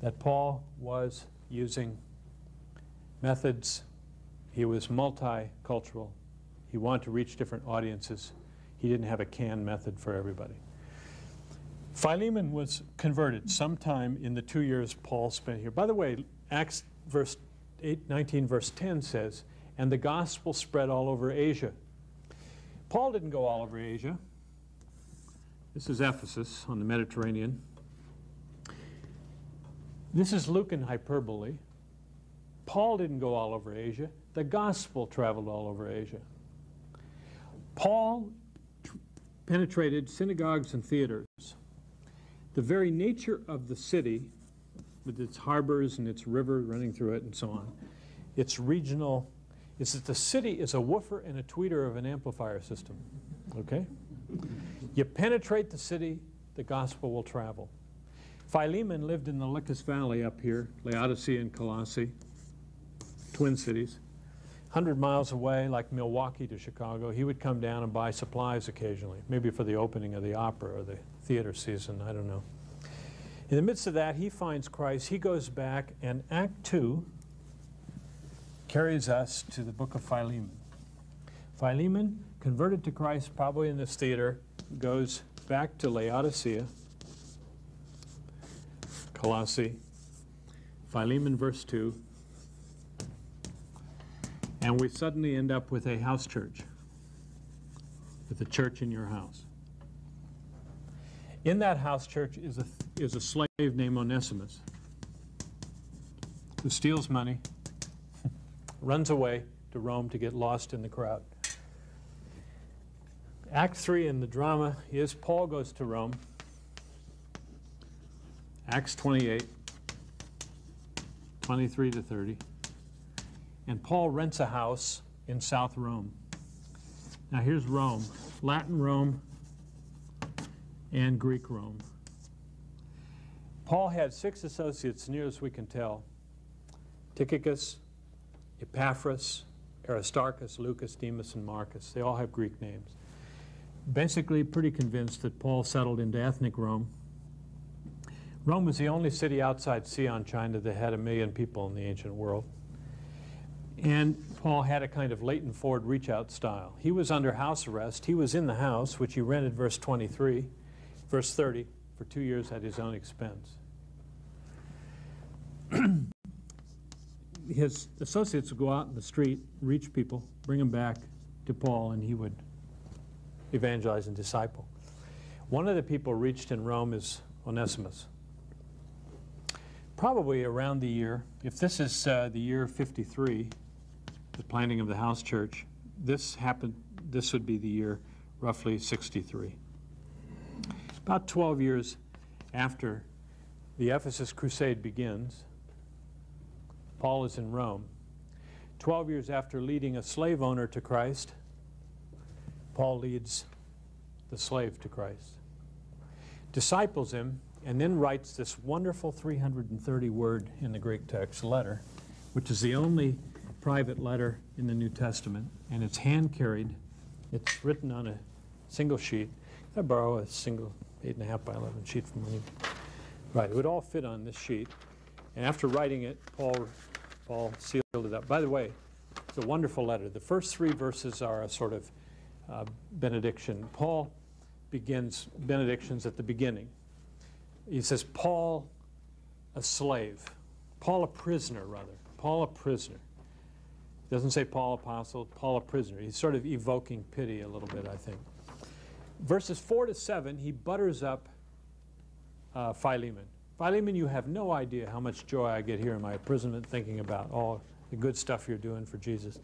that Paul was using methods he was multicultural. He wanted to reach different audiences. He didn't have a canned method for everybody. Philemon was converted sometime in the two years Paul spent here. By the way, Acts verse 8, 19 verse 10 says, and the gospel spread all over Asia. Paul didn't go all over Asia. This is Ephesus on the Mediterranean. This is Lucan hyperbole. Paul didn't go all over Asia. The gospel traveled all over Asia. Paul penetrated synagogues and theaters. The very nature of the city, with its harbors and its river running through it and so on, its regional, is that the city is a woofer and a tweeter of an amplifier system. Okay? You penetrate the city, the gospel will travel. Philemon lived in the Lycus Valley up here, Laodicea and Colossae, twin cities. 100 miles away, like Milwaukee to Chicago, he would come down and buy supplies occasionally, maybe for the opening of the opera or the theater season, I don't know. In the midst of that, he finds Christ. He goes back, and Act 2 carries us to the book of Philemon. Philemon, converted to Christ probably in this theater, goes back to Laodicea, Colossae, Philemon, verse 2, and we suddenly end up with a house church, with a church in your house. In that house church is a, is a slave named Onesimus who steals money, runs away to Rome to get lost in the crowd. Act 3 in the drama is Paul goes to Rome. Acts 28, 23 to 30 and Paul rents a house in South Rome. Now here's Rome, Latin Rome and Greek Rome. Paul had six associates, near as we can tell. Tychicus, Epaphras, Aristarchus, Lucas, Demas, and Marcus. They all have Greek names. Basically pretty convinced that Paul settled into ethnic Rome. Rome was the only city outside Xi'an, China that had a million people in the ancient world. And Paul had a kind of Leighton Ford reach out style. He was under house arrest. He was in the house, which he rented, verse 23, verse 30, for two years at his own expense. his associates would go out in the street, reach people, bring them back to Paul, and he would evangelize and disciple. One of the people reached in Rome is Onesimus probably around the year, if this is uh, the year 53, the planting of the house church, this happened, this would be the year roughly 63. About 12 years after the Ephesus crusade begins, Paul is in Rome. 12 years after leading a slave owner to Christ, Paul leads the slave to Christ, disciples him, and then writes this wonderful 330 word in the Greek text letter, which is the only private letter in the New Testament, and it's hand carried. It's written on a single sheet. I borrow a single 8.5 by 11 sheet from you. Right, it would all fit on this sheet. And after writing it, Paul, Paul sealed it up. By the way, it's a wonderful letter. The first three verses are a sort of uh, benediction. Paul begins benedictions at the beginning he says, Paul, a slave. Paul, a prisoner, rather. Paul, a prisoner. He doesn't say Paul, apostle, Paul, a prisoner. He's sort of evoking pity a little bit, I think. Verses 4 to 7, he butters up uh, Philemon. Philemon, you have no idea how much joy I get here in my imprisonment thinking about all the good stuff you're doing for Jesus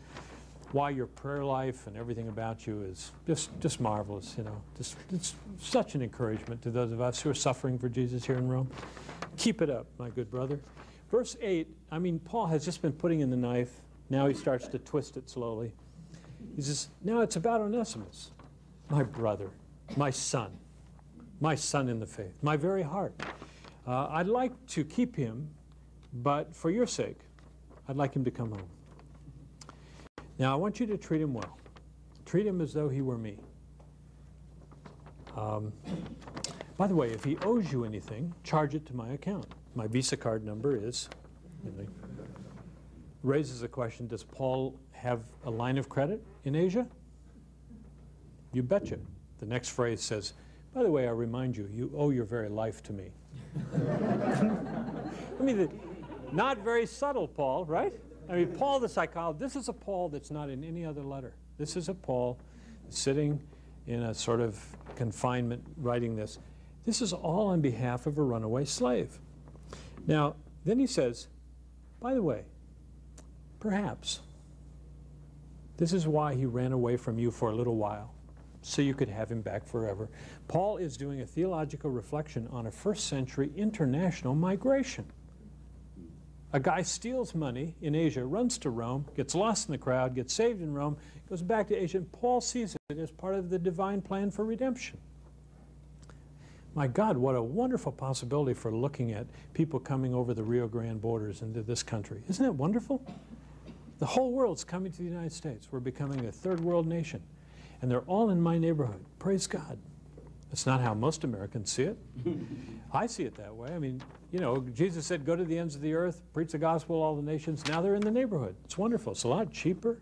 why your prayer life and everything about you is just, just marvelous, you know. Just, it's such an encouragement to those of us who are suffering for Jesus here in Rome. Keep it up, my good brother. Verse 8, I mean, Paul has just been putting in the knife. Now he starts to twist it slowly. He says, now it's about Onesimus, my brother, my son, my son in the faith, my very heart. Uh, I'd like to keep him, but for your sake, I'd like him to come home. Now, I want you to treat him well. Treat him as though he were me. Um, by the way, if he owes you anything, charge it to my account. My Visa card number is. raises a question Does Paul have a line of credit in Asia? You betcha. The next phrase says, By the way, I remind you, you owe your very life to me. I mean, the, not very subtle, Paul, right? I mean, Paul the psychologist, this is a Paul that's not in any other letter. This is a Paul sitting in a sort of confinement writing this. This is all on behalf of a runaway slave. Now, then he says, by the way, perhaps this is why he ran away from you for a little while, so you could have him back forever. Paul is doing a theological reflection on a first century international migration. A guy steals money in Asia, runs to Rome, gets lost in the crowd, gets saved in Rome, goes back to Asia, and Paul sees it as part of the divine plan for redemption. My God, what a wonderful possibility for looking at people coming over the Rio Grande borders into this country. Isn't that wonderful? The whole world's coming to the United States. We're becoming a third world nation. And they're all in my neighborhood. Praise God. That's not how most Americans see it. I see it that way. I mean, you know, Jesus said, go to the ends of the earth, preach the gospel to all the nations. Now they're in the neighborhood. It's wonderful. It's a lot cheaper.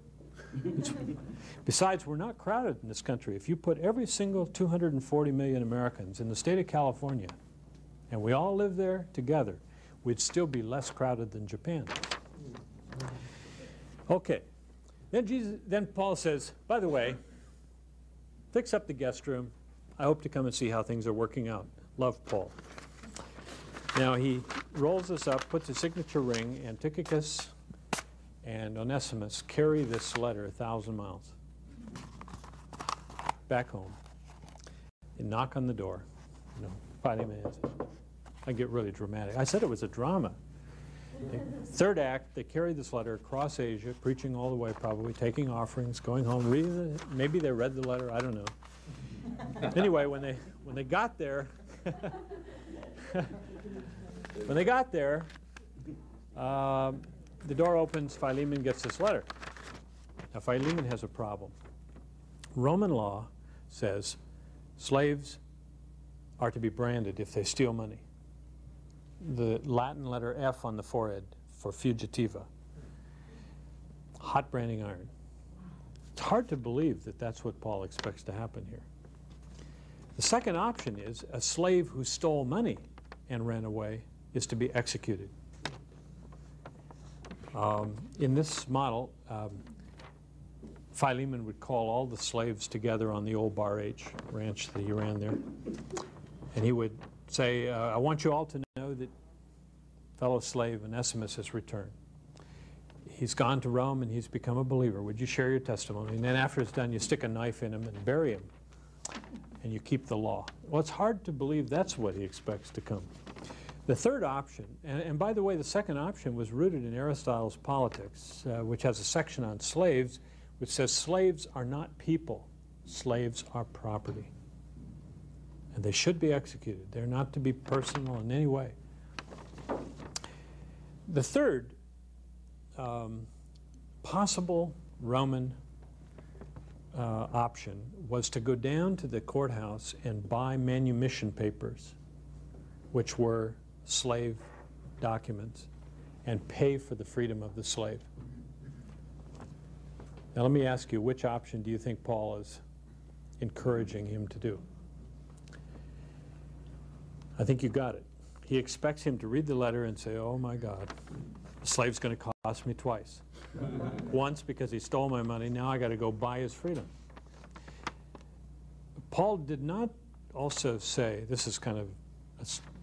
besides, we're not crowded in this country. If you put every single 240 million Americans in the state of California, and we all live there together, we'd still be less crowded than Japan. Mm. Okay. Then, Jesus, then Paul says, by the way, fix up the guest room, I hope to come and see how things are working out. Love, Paul. Now he rolls this up, puts a signature ring, and Tychicus and Onesimus carry this letter a thousand miles back home and knock on the door. You know, answers. I get really dramatic. I said it was a drama. Third act, they carry this letter across Asia, preaching all the way, probably taking offerings, going home, reading. The, maybe they read the letter. I don't know anyway, when they when they got there, when they got there, um, the door opens. Philemon gets this letter. Now Philemon has a problem. Roman law says slaves are to be branded if they steal money. The Latin letter F on the forehead for fugitiva. Hot branding iron. It's hard to believe that that's what Paul expects to happen here. The second option is a slave who stole money and ran away is to be executed. Um, in this model, um, Philemon would call all the slaves together on the old Bar H ranch that he ran there. And he would say, uh, I want you all to know that fellow slave Onesimus has returned. He's gone to Rome and he's become a believer. Would you share your testimony? And then after it's done, you stick a knife in him and bury him. And you keep the law. Well, it's hard to believe that's what he expects to come. The third option, and, and by the way, the second option was rooted in Aristotle's Politics, uh, which has a section on slaves, which says slaves are not people, slaves are property. And they should be executed. They're not to be personal in any way. The third um, possible Roman uh, option was to go down to the courthouse and buy manumission papers, which were slave documents, and pay for the freedom of the slave. Now, let me ask you, which option do you think Paul is encouraging him to do? I think you got it. He expects him to read the letter and say, oh my God, the slave's going to cost me twice. Once because he stole my money, now I got to go buy his freedom. Paul did not also say, this is kind of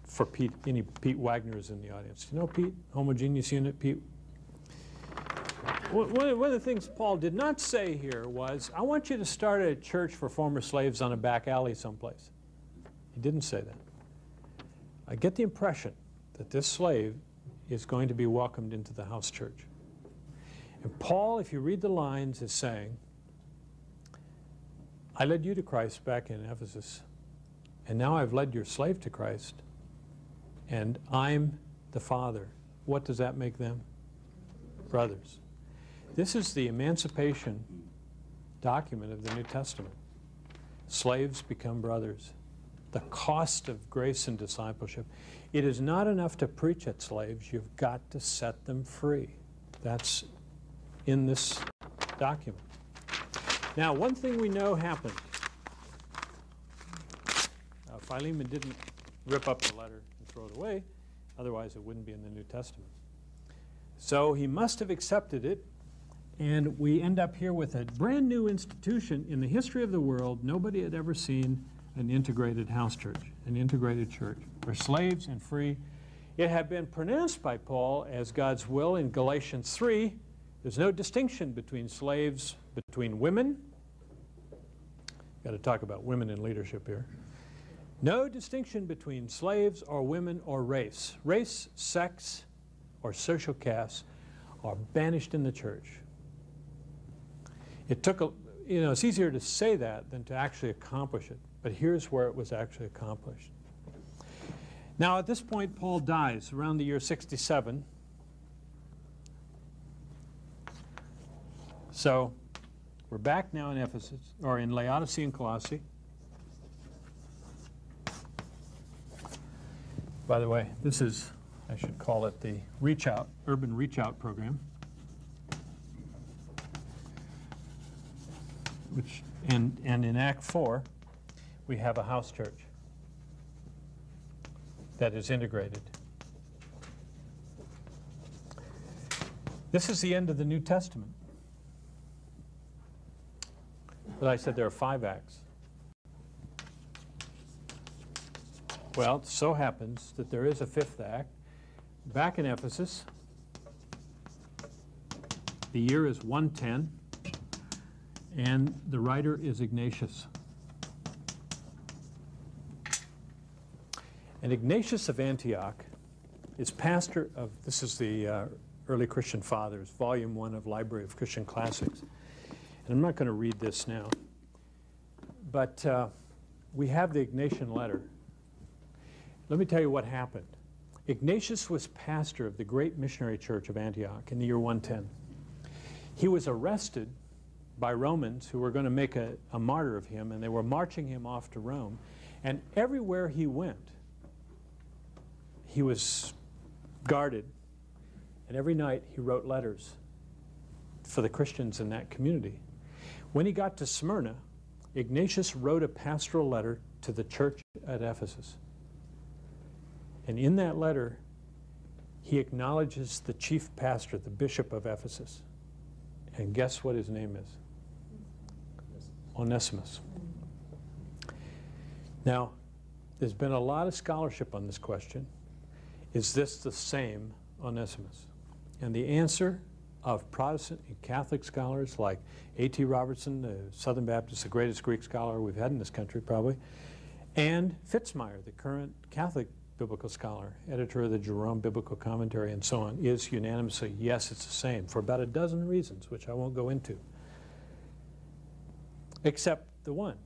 for Pete, any Pete Wagners in the audience. You know Pete, homogeneous unit, Pete? One of the things Paul did not say here was, I want you to start a church for former slaves on a back alley someplace. He didn't say that. I get the impression that this slave is going to be welcomed into the house church. And Paul, if you read the lines, is saying, I led you to Christ back in Ephesus, and now I've led your slave to Christ, and I'm the father. What does that make them? Brothers. This is the emancipation document of the New Testament. Slaves become brothers. The cost of grace and discipleship. It is not enough to preach at slaves, you've got to set them free. That's in this document. Now, one thing we know happened. Uh, Philemon didn't rip up the letter and throw it away, otherwise, it wouldn't be in the New Testament. So he must have accepted it, and we end up here with a brand new institution in the history of the world. Nobody had ever seen an integrated house church, an integrated church for slaves and free. It had been pronounced by Paul as God's will in Galatians 3. There's no distinction between slaves, between women. Got to talk about women in leadership here. No distinction between slaves or women or race. Race, sex, or social caste are banished in the church. It took a, you know, it's easier to say that than to actually accomplish it. But here's where it was actually accomplished. Now, at this point, Paul dies around the year 67. So, we're back now in Ephesus, or in Laodicea and Colossae. By the way, this is, I should call it the Reach Out, Urban Reach Out program. Which, and, and in Act 4, we have a house church that is integrated. This is the end of the New Testament. But I said there are five acts. Well, it so happens that there is a fifth act. Back in Ephesus, the year is 110, and the writer is Ignatius. And Ignatius of Antioch is pastor of, this is the uh, Early Christian Fathers, volume one of Library of Christian Classics. And I'm not going to read this now, but uh, we have the Ignatian letter. Let me tell you what happened. Ignatius was pastor of the great missionary church of Antioch in the year 110. He was arrested by Romans who were going to make a, a martyr of him, and they were marching him off to Rome. And everywhere he went, he was guarded, and every night he wrote letters for the Christians in that community. When he got to Smyrna, Ignatius wrote a pastoral letter to the church at Ephesus. And in that letter, he acknowledges the chief pastor, the bishop of Ephesus. And guess what his name is? Onesimus. Now, there's been a lot of scholarship on this question. Is this the same Onesimus? And the answer of Protestant and Catholic scholars like A.T. Robertson, the Southern Baptist, the greatest Greek scholar we've had in this country probably, and Fitzmyer, the current Catholic biblical scholar, editor of the Jerome Biblical Commentary and so on, is unanimously, yes, it's the same, for about a dozen reasons, which I won't go into. Except the one.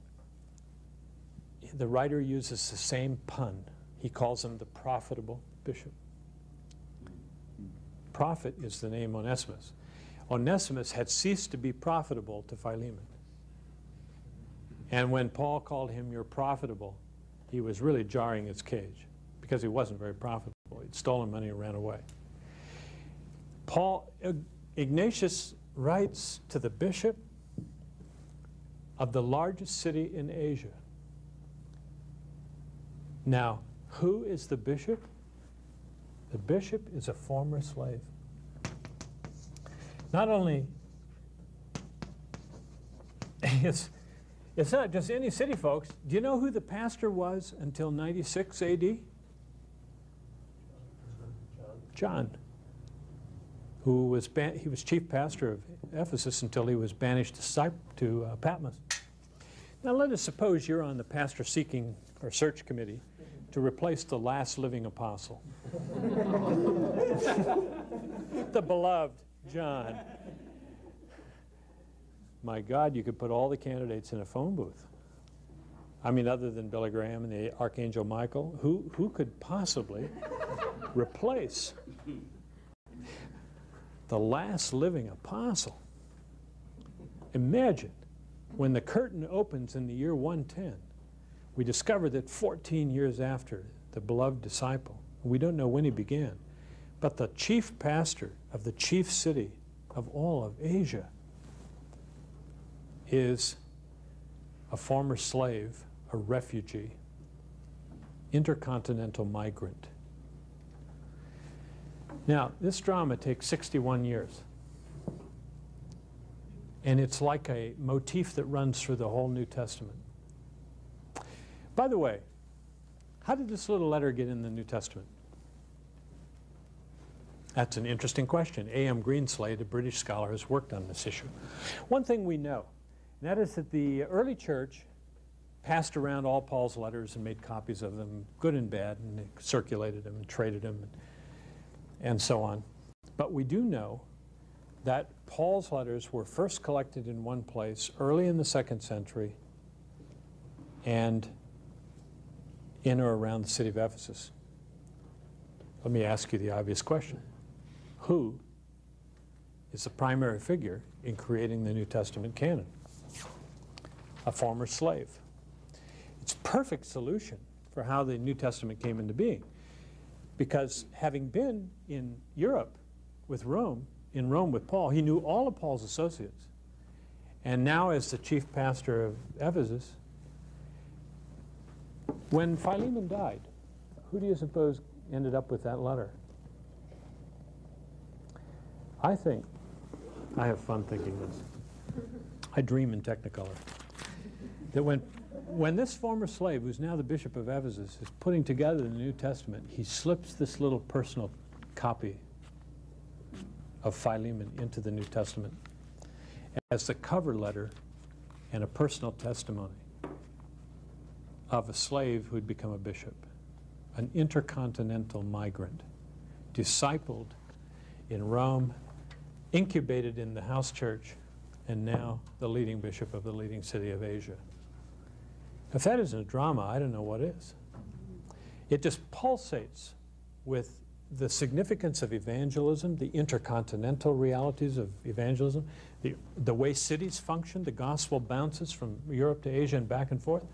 The writer uses the same pun. He calls him the profitable bishop. Profit is the name Onesimus. Onesimus had ceased to be profitable to Philemon. And when Paul called him You're profitable, he was really jarring its cage because he wasn't very profitable. He'd stolen money and ran away. Paul, uh, Ignatius writes to the bishop of the largest city in Asia. Now, who is the bishop? The bishop is a former slave. Not only it's, it's not just any city, folks. Do you know who the pastor was until 96 AD? John, who was he was chief pastor of Ephesus until he was banished to, to uh, Patmos. Now let us suppose you're on the pastor seeking or search committee to replace the last living apostle. the beloved John. My God, you could put all the candidates in a phone booth. I mean, other than Billy Graham and the Archangel Michael, who, who could possibly replace the last living apostle? Imagine when the curtain opens in the year 110 we discover that 14 years after the beloved disciple, we don't know when he began, but the chief pastor of the chief city of all of Asia is a former slave, a refugee, intercontinental migrant. Now, this drama takes 61 years. And it's like a motif that runs through the whole New Testament. By the way, how did this little letter get in the New Testament? That's an interesting question. A.M. Greenslade, a British scholar, has worked on this issue. One thing we know, and that is that the early church passed around all Paul's letters and made copies of them, good and bad, and circulated them and traded them and, and so on. But we do know that Paul's letters were first collected in one place early in the second century and in or around the city of Ephesus. Let me ask you the obvious question. Who is the primary figure in creating the New Testament canon? A former slave. It's perfect solution for how the New Testament came into being. Because having been in Europe with Rome, in Rome with Paul, he knew all of Paul's associates. And now as the chief pastor of Ephesus, when Philemon died, who do you suppose ended up with that letter? I think, I have fun thinking this. I dream in Technicolor. That when, when this former slave, who's now the bishop of Ephesus, is putting together the New Testament, he slips this little personal copy of Philemon into the New Testament as the cover letter and a personal testimony of a slave who'd become a bishop, an intercontinental migrant, discipled in Rome, incubated in the house church, and now the leading bishop of the leading city of Asia. If that isn't a drama, I don't know what is. It just pulsates with the significance of evangelism, the intercontinental realities of evangelism, the, the way cities function, the gospel bounces from Europe to Asia and back and forth.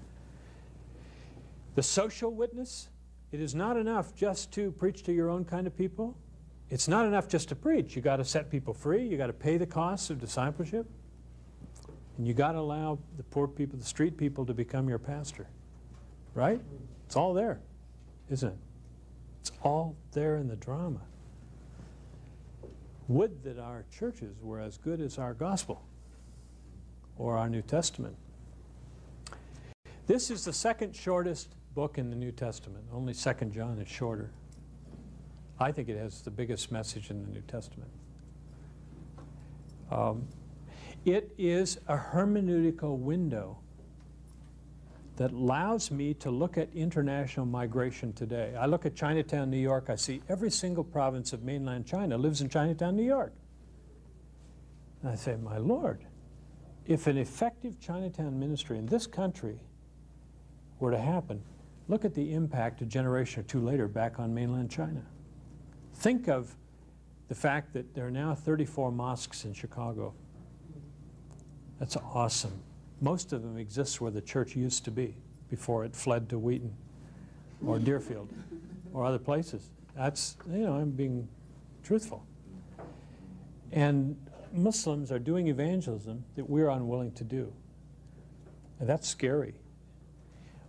The social witness it is not enough just to preach to your own kind of people. It's not enough just to preach. You've got to set people free. You've got to pay the costs of discipleship. And you've got to allow the poor people, the street people, to become your pastor. Right? It's all there, isn't it? It's all there in the drama. Would that our churches were as good as our gospel or our New Testament. This is the second shortest book in the New Testament. Only Second John is shorter. I think it has the biggest message in the New Testament. Um, it is a hermeneutical window that allows me to look at international migration today. I look at Chinatown, New York, I see every single province of mainland China lives in Chinatown, New York. And I say, my Lord, if an effective Chinatown ministry in this country were to happen, look at the impact a generation or two later back on mainland China. Think of the fact that there are now 34 mosques in Chicago. That's awesome. Most of them exist where the church used to be before it fled to Wheaton or Deerfield or other places. That's, you know, I'm being truthful. And Muslims are doing evangelism that we're unwilling to do. And that's scary.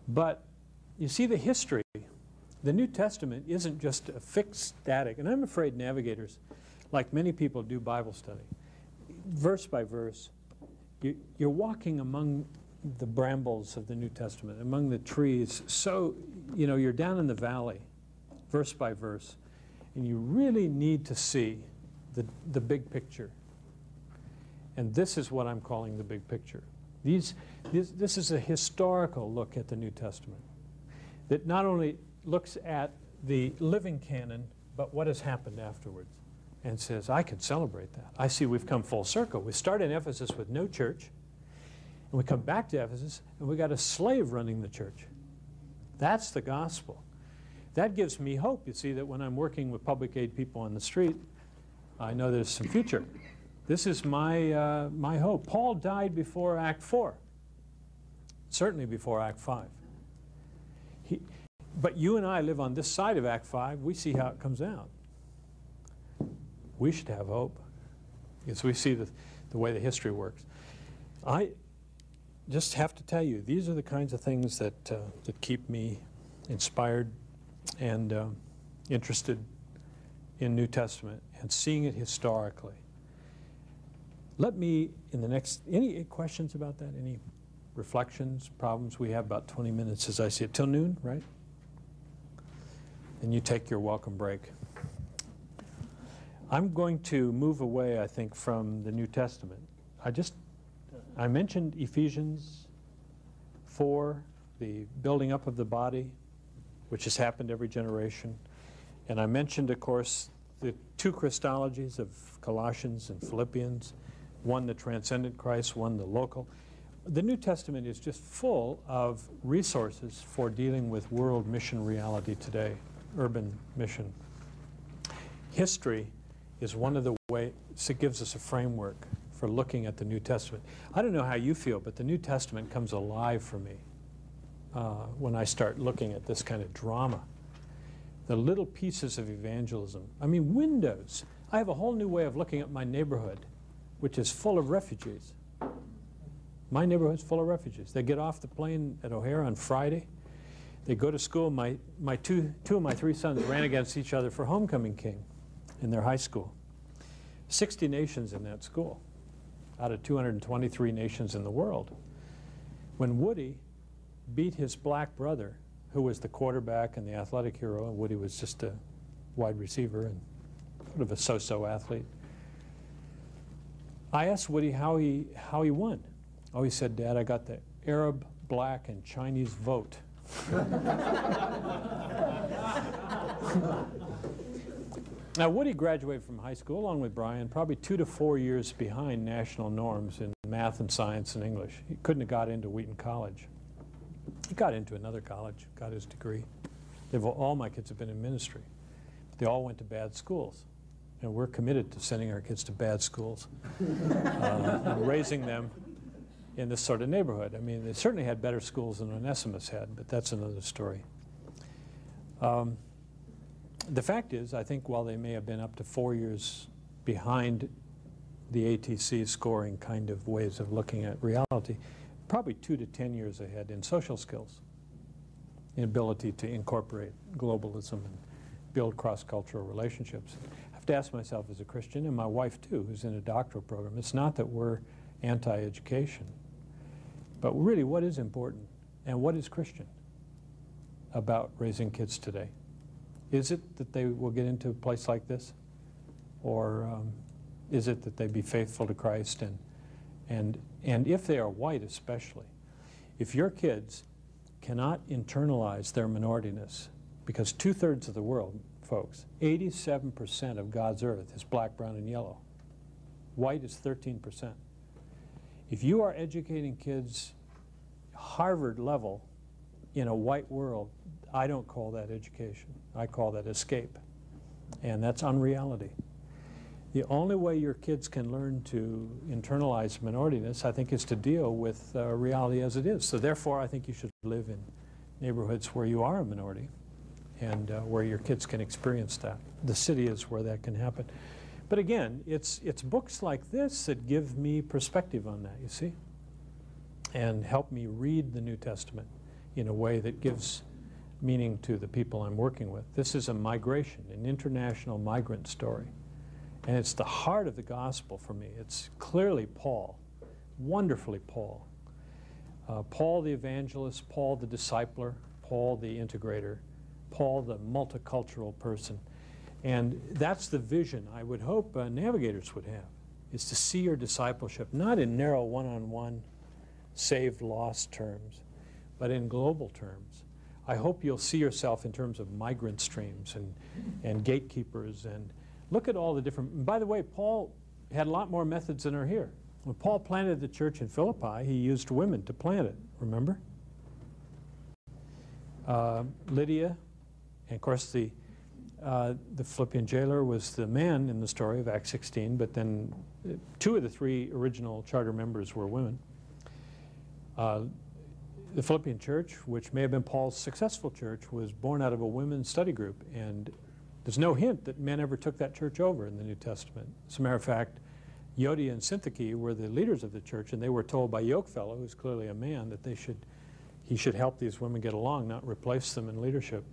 But you see the history. The New Testament isn't just a fixed static. And I'm afraid navigators, like many people do Bible study, verse by verse, you, you're walking among the brambles of the New Testament, among the trees. So, you know, you're down in the valley, verse by verse, and you really need to see the, the big picture. And this is what I'm calling the big picture. These, this, this is a historical look at the New Testament that not only looks at the living canon, but what has happened afterwards and says, I can celebrate that. I see we've come full circle. We start in Ephesus with no church, and we come back to Ephesus, and we got a slave running the church. That's the gospel. That gives me hope, you see, that when I'm working with public aid people on the street, I know there's some future. This is my, uh, my hope. Paul died before Act 4, certainly before Act 5. He, but you and I live on this side of Act 5. We see how it comes out we should have hope because we see the, the way the history works. I just have to tell you, these are the kinds of things that, uh, that keep me inspired and uh, interested in New Testament and seeing it historically. Let me, in the next, any questions about that? Any reflections, problems? We have about 20 minutes as I see it. Till noon, right? And you take your welcome break. I'm going to move away, I think, from the New Testament. I just, I mentioned Ephesians 4, the building up of the body, which has happened every generation. And I mentioned, of course, the two Christologies of Colossians and Philippians, one the transcendent Christ, one the local. The New Testament is just full of resources for dealing with world mission reality today, urban mission. History is one of the ways it gives us a framework for looking at the New Testament. I don't know how you feel, but the New Testament comes alive for me uh, when I start looking at this kind of drama. The little pieces of evangelism. I mean, windows. I have a whole new way of looking at my neighborhood, which is full of refugees. My neighborhood's full of refugees. They get off the plane at O'Hare on Friday. They go to school. My, my two, two of my three sons ran against each other for homecoming king in their high school. 60 nations in that school out of 223 nations in the world. When Woody beat his black brother, who was the quarterback and the athletic hero, and Woody was just a wide receiver and sort of a so-so athlete, I asked Woody how he, how he won. Oh, he said, Dad, I got the Arab, black, and Chinese vote. Now, Woody graduated from high school along with Brian, probably two to four years behind national norms in math and science and English. He couldn't have got into Wheaton College. He got into another college, got his degree. They've, all my kids have been in ministry. They all went to bad schools. And we're committed to sending our kids to bad schools uh, and raising them in this sort of neighborhood. I mean, they certainly had better schools than Onesimus had, but that's another story. Um, the fact is, I think while they may have been up to four years behind the ATC scoring kind of ways of looking at reality, probably two to ten years ahead in social skills, in ability to incorporate globalism and build cross-cultural relationships. I have to ask myself as a Christian, and my wife too, who's in a doctoral program, it's not that we're anti-education, but really what is important and what is Christian about raising kids today? Is it that they will get into a place like this? Or um, is it that they be faithful to Christ and, and, and if they are white especially, if your kids cannot internalize their minorityness, because two-thirds of the world, folks, 87% of God's earth is black, brown, and yellow. White is 13%. If you are educating kids Harvard level in a white world, I don't call that education. I call that escape. And that's unreality. The only way your kids can learn to internalize minorityness, I think, is to deal with uh, reality as it is. So therefore, I think you should live in neighborhoods where you are a minority and uh, where your kids can experience that. The city is where that can happen. But again, it's, it's books like this that give me perspective on that, you see, and help me read the New Testament in a way that gives meaning to the people I'm working with. This is a migration, an international migrant story. And it's the heart of the gospel for me. It's clearly Paul, wonderfully Paul. Uh, Paul the evangelist, Paul the discipler, Paul the integrator, Paul the multicultural person. And that's the vision I would hope uh, navigators would have, is to see your discipleship not in narrow one-on-one, -on -one, saved, lost terms, but in global terms. I hope you'll see yourself in terms of migrant streams and, and gatekeepers and look at all the different, by the way, Paul had a lot more methods than are here. When Paul planted the church in Philippi, he used women to plant it, remember? Uh, Lydia, and of course the, uh, the Philippian jailer was the man in the story of Acts 16, but then uh, two of the three original charter members were women. Uh, the Philippian church, which may have been Paul's successful church, was born out of a women's study group. And there's no hint that men ever took that church over in the New Testament. As a matter of fact, Euodia and Syntyche were the leaders of the church, and they were told by Yokefellow, who's clearly a man, that they should, he should help these women get along, not replace them in leadership.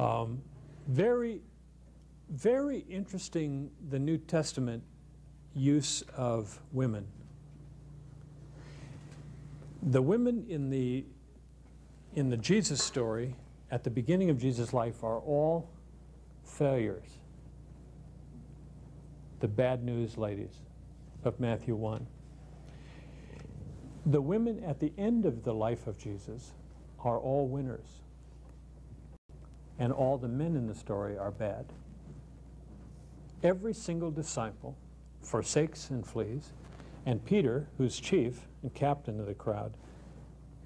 Um, very, very interesting, the New Testament use of women the women in the, in the Jesus story at the beginning of Jesus' life are all failures. The bad news ladies of Matthew 1. The women at the end of the life of Jesus are all winners. And all the men in the story are bad. Every single disciple forsakes and flees, and Peter, who's chief, and captain of the crowd,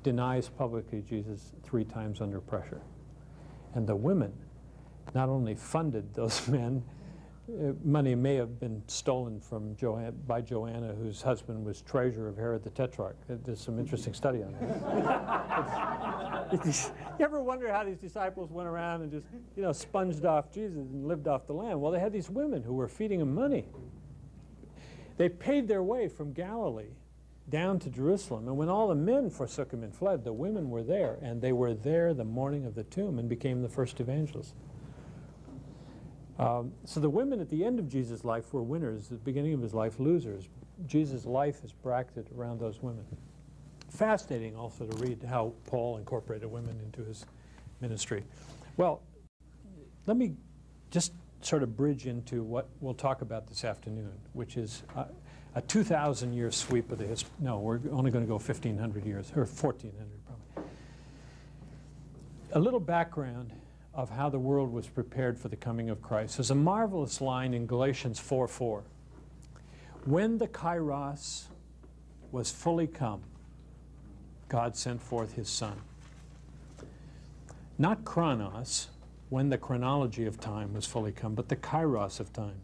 denies publicly Jesus three times under pressure. And the women not only funded those men, Uh, money may have been stolen from Joanna, by Joanna, whose husband was treasurer of Herod the Tetrarch. Uh, there's some interesting study on that. you ever wonder how these disciples went around and just, you know, sponged off Jesus and lived off the land? Well, they had these women who were feeding them money. They paid their way from Galilee down to Jerusalem. And when all the men forsook him and fled, the women were there, and they were there the morning of the tomb and became the first evangelists. Um, so the women at the end of Jesus' life were winners, the beginning of his life, losers. Jesus' life is bracketed around those women. Fascinating also to read how Paul incorporated women into his ministry. Well, let me just sort of bridge into what we'll talk about this afternoon, which is a 2,000 year sweep of the history. No, we're only going to go 1,500 years, or 1,400 probably. A little background of how the world was prepared for the coming of Christ. There's a marvelous line in Galatians 4:4. When the kairos was fully come, God sent forth his Son. Not chronos, when the chronology of time was fully come, but the kairos of time.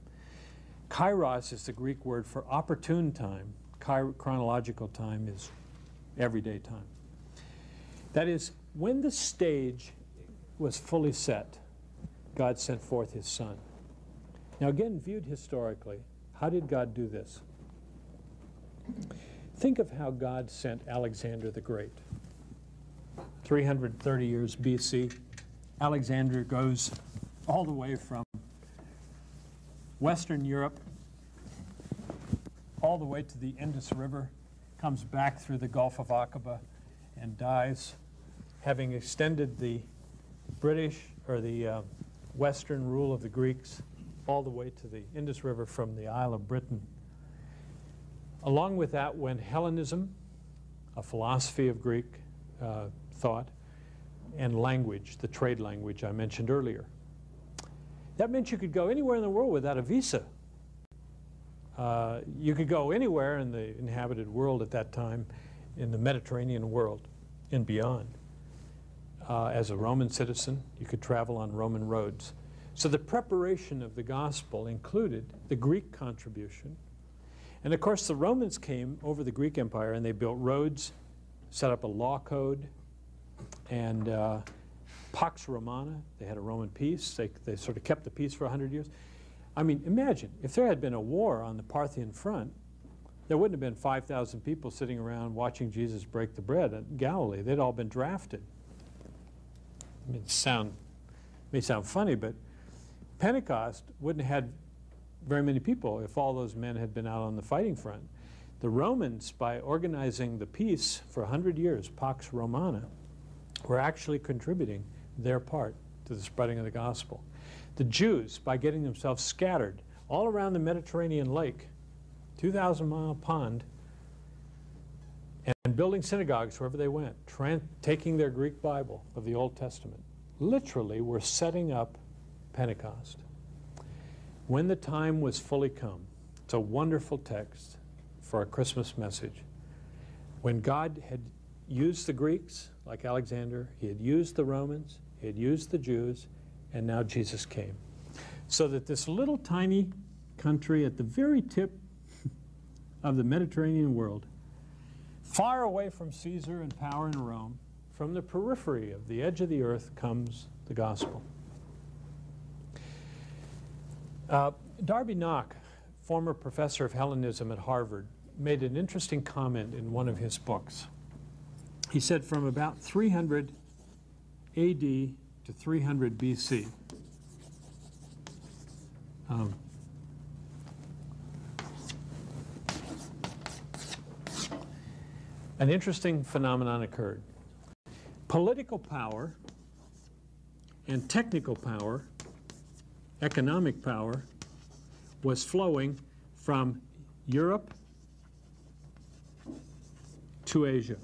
Kairos is the Greek word for opportune time. chronological time is everyday time. That is, when the stage was fully set, God sent forth his son. Now, again, viewed historically, how did God do this? Think of how God sent Alexander the Great. 330 years BC, Alexander goes all the way from Western Europe all the way to the Indus River, comes back through the Gulf of Aqaba, and dies, having extended the British or the uh, Western rule of the Greeks all the way to the Indus River from the Isle of Britain. Along with that went Hellenism, a philosophy of Greek uh, thought, and language, the trade language I mentioned earlier. That meant you could go anywhere in the world without a visa. Uh, you could go anywhere in the inhabited world at that time, in the Mediterranean world and beyond. Uh, as a Roman citizen, you could travel on Roman roads. So the preparation of the gospel included the Greek contribution. And of course, the Romans came over the Greek Empire and they built roads, set up a law code, and uh, Pax Romana, they had a Roman peace. They, they sort of kept the peace for 100 years. I mean, imagine if there had been a war on the Parthian front, there wouldn't have been 5,000 people sitting around watching Jesus break the bread at Galilee. They'd all been drafted. Mean, sound may sound funny, but Pentecost wouldn't have had very many people if all those men had been out on the fighting front. The Romans, by organizing the peace for 100 years, Pax Romana, were actually contributing their part to the spreading of the gospel. The Jews, by getting themselves scattered all around the Mediterranean lake, 2,000 mile pond, and building synagogues wherever they went, taking their Greek Bible of the Old Testament, literally were setting up Pentecost. When the time was fully come, it's a wonderful text for a Christmas message. When God had used the Greeks, like Alexander, he had used the Romans, he had used the Jews, and now Jesus came. So that this little tiny country at the very tip of the Mediterranean world, far away from Caesar and power in Rome, from the periphery of the edge of the earth comes the gospel. Uh, Darby Nock, former professor of Hellenism at Harvard, made an interesting comment in one of his books. He said from about 300 AD to 300 BC, um, an interesting phenomenon occurred. Political power and technical power, economic power, was flowing from Europe to Asia.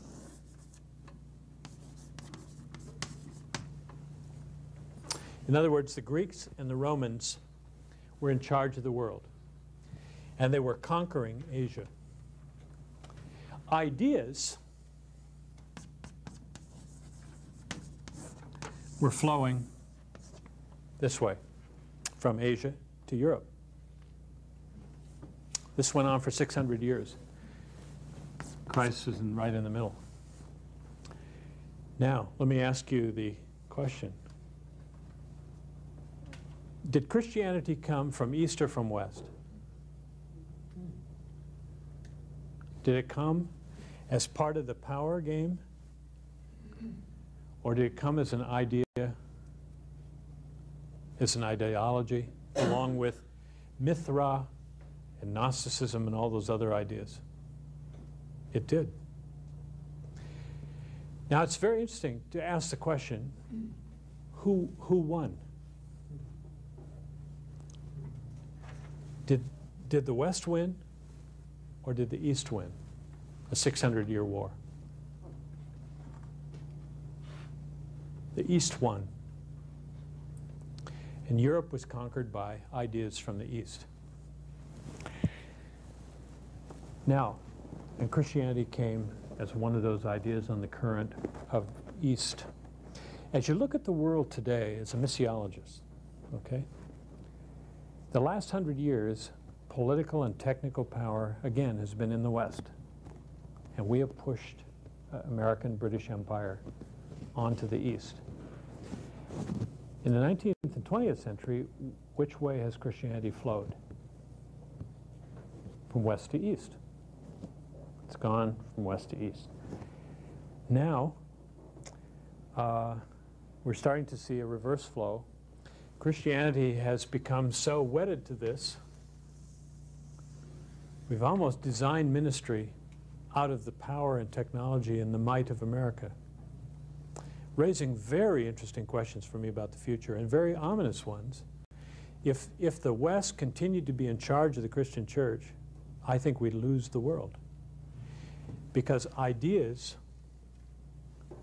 In other words, the Greeks and the Romans were in charge of the world, and they were conquering Asia. Ideas were flowing this way from Asia to Europe. This went on for 600 years. Christ is in, right in the middle. Now, let me ask you the question did Christianity come from east or from west? Did it come as part of the power game? Or did it come as an idea, as an ideology, along with Mithra and Gnosticism and all those other ideas? It did. Now it's very interesting to ask the question, who, who won? Did, did the West win or did the East win a 600 year war? The East won. And Europe was conquered by ideas from the East. Now, and Christianity came as one of those ideas on the current of East. As you look at the world today as a missiologist, okay, the last hundred years, political and technical power, again, has been in the West. And we have pushed uh, American British Empire onto the East. In the 19th and 20th century, which way has Christianity flowed? From west to east. It's gone from west to east. Now, uh, we're starting to see a reverse flow. Christianity has become so wedded to this, we've almost designed ministry out of the power and technology and the might of America, raising very interesting questions for me about the future and very ominous ones. If, if the West continued to be in charge of the Christian church, I think we'd lose the world. Because ideas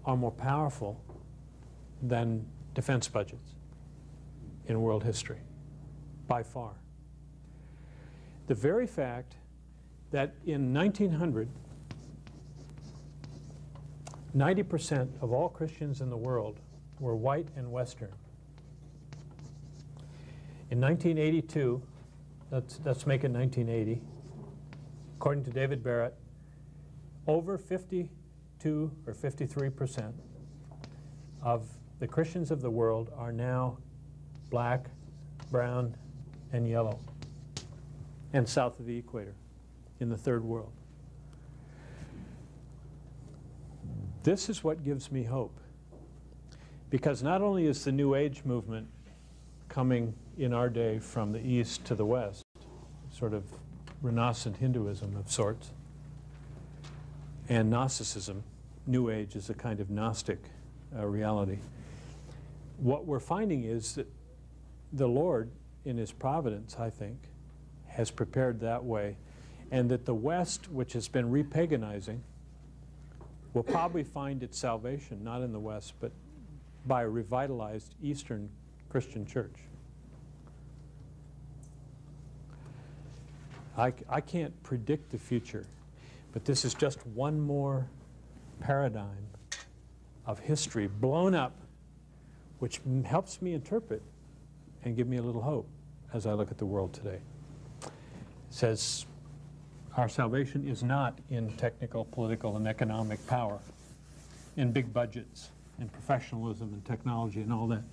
are more powerful than defense budgets in world history, by far. The very fact that in 1900, 90% of all Christians in the world were white and Western. In 1982, let's, let's make it 1980, according to David Barrett, over 52 or 53 percent of the Christians of the world are now black, brown, and yellow, and south of the equator in the third world. This is what gives me hope. Because not only is the New Age movement coming in our day from the east to the west, sort of Renascent Hinduism of sorts, and Gnosticism, New Age is a kind of Gnostic uh, reality. What we're finding is that the Lord, in His providence, I think, has prepared that way, and that the West, which has been repaganizing, will probably find its salvation not in the West, but by a revitalized Eastern Christian church. I, I can't predict the future, but this is just one more paradigm of history blown up, which helps me interpret and give me a little hope as I look at the world today. It says our salvation is not in technical, political, and economic power, in big budgets, in professionalism and technology and all that.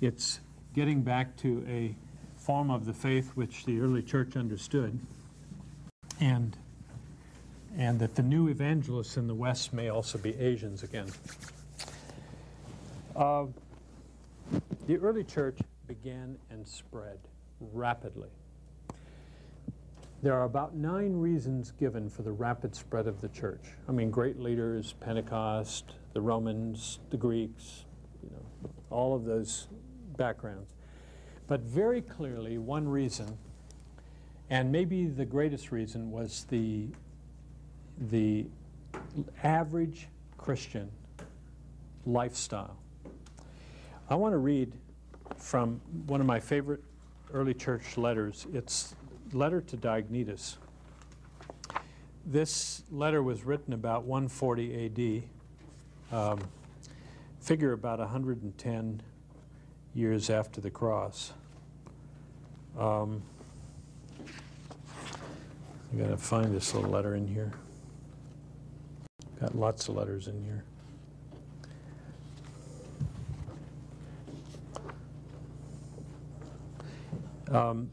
It's getting back to a form of the faith which the early church understood, and and that the new evangelists in the West may also be Asians again. Uh, the early church began and spread rapidly. There are about nine reasons given for the rapid spread of the church. I mean, great leaders, Pentecost, the Romans, the Greeks, you know, all of those backgrounds. But very clearly, one reason, and maybe the greatest reason, was the the average Christian lifestyle. I want to read from one of my favorite early church letters. It's letter to Diognetus. This letter was written about 140 AD, um, figure about 110 years after the cross. Um, going to find this little letter in here. Got lots of letters in here. Um,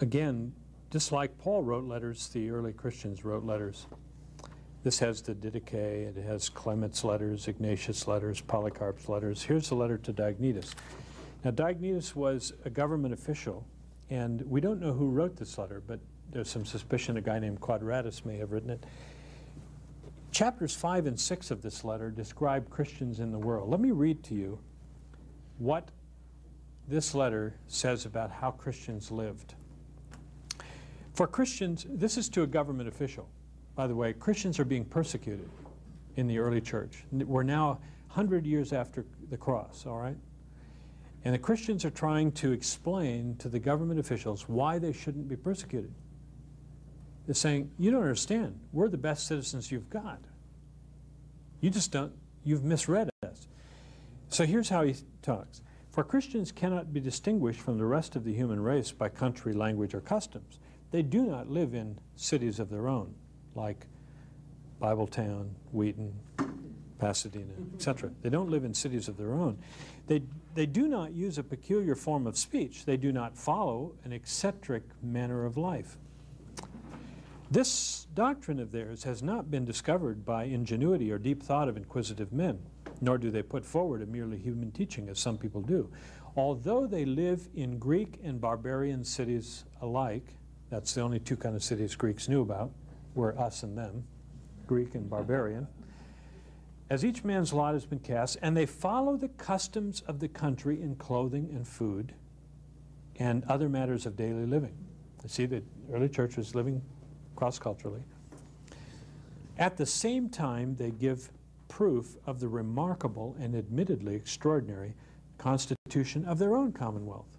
again, just like Paul wrote letters, the early Christians wrote letters. This has the Didache, it has Clement's letters, Ignatius' letters, Polycarp's letters. Here's the letter to Diognetus. Now, Diognetus was a government official, and we don't know who wrote this letter, but there's some suspicion a guy named Quadratus may have written it. Chapters 5 and 6 of this letter describe Christians in the world. Let me read to you what this letter says about how Christians lived. For Christians, this is to a government official. By the way, Christians are being persecuted in the early church. We're now 100 years after the cross, all right? And the Christians are trying to explain to the government officials why they shouldn't be persecuted. They're saying, you don't understand. We're the best citizens you've got. You just don't, you've misread us. So here's how he talks. For Christians cannot be distinguished from the rest of the human race by country, language, or customs. They do not live in cities of their own, like Bibletown, Wheaton, Pasadena, etc. They don't live in cities of their own. They, they do not use a peculiar form of speech. They do not follow an eccentric manner of life. This doctrine of theirs has not been discovered by ingenuity or deep thought of inquisitive men, nor do they put forward a merely human teaching, as some people do. Although they live in Greek and barbarian cities alike, that's the only two kind of cities Greeks knew about, were us and them, Greek and barbarian, as each man's lot has been cast, and they follow the customs of the country in clothing and food and other matters of daily living. You see, the early church was living cross-culturally. At the same time, they give proof of the remarkable and admittedly extraordinary constitution of their own commonwealth.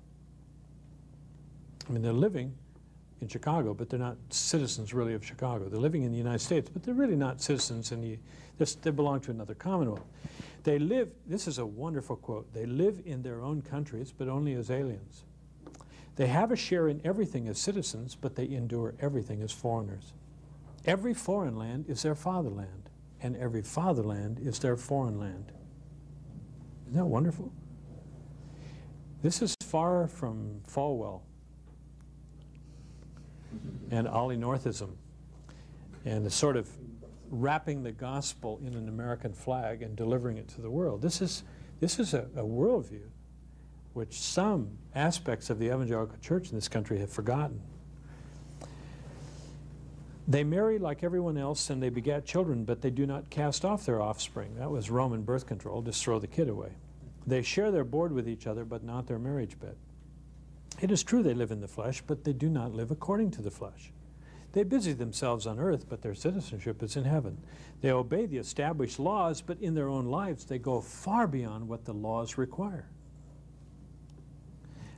I mean, they're living in Chicago, but they're not citizens really of Chicago. They're living in the United States, but they're really not citizens in the, they belong to another commonwealth. They live, this is a wonderful quote, they live in their own countries, but only as aliens. They have a share in everything as citizens, but they endure everything as foreigners. Every foreign land is their fatherland, and every fatherland is their foreign land. Isn't that wonderful? This is far from Falwell and Ollie Northism and the sort of wrapping the gospel in an American flag and delivering it to the world. This is, this is a, a worldview which some aspects of the evangelical church in this country have forgotten. They marry like everyone else and they begat children, but they do not cast off their offspring. That was Roman birth control, just throw the kid away. They share their board with each other, but not their marriage bed. It is true they live in the flesh, but they do not live according to the flesh. They busy themselves on earth, but their citizenship is in heaven. They obey the established laws, but in their own lives they go far beyond what the laws require.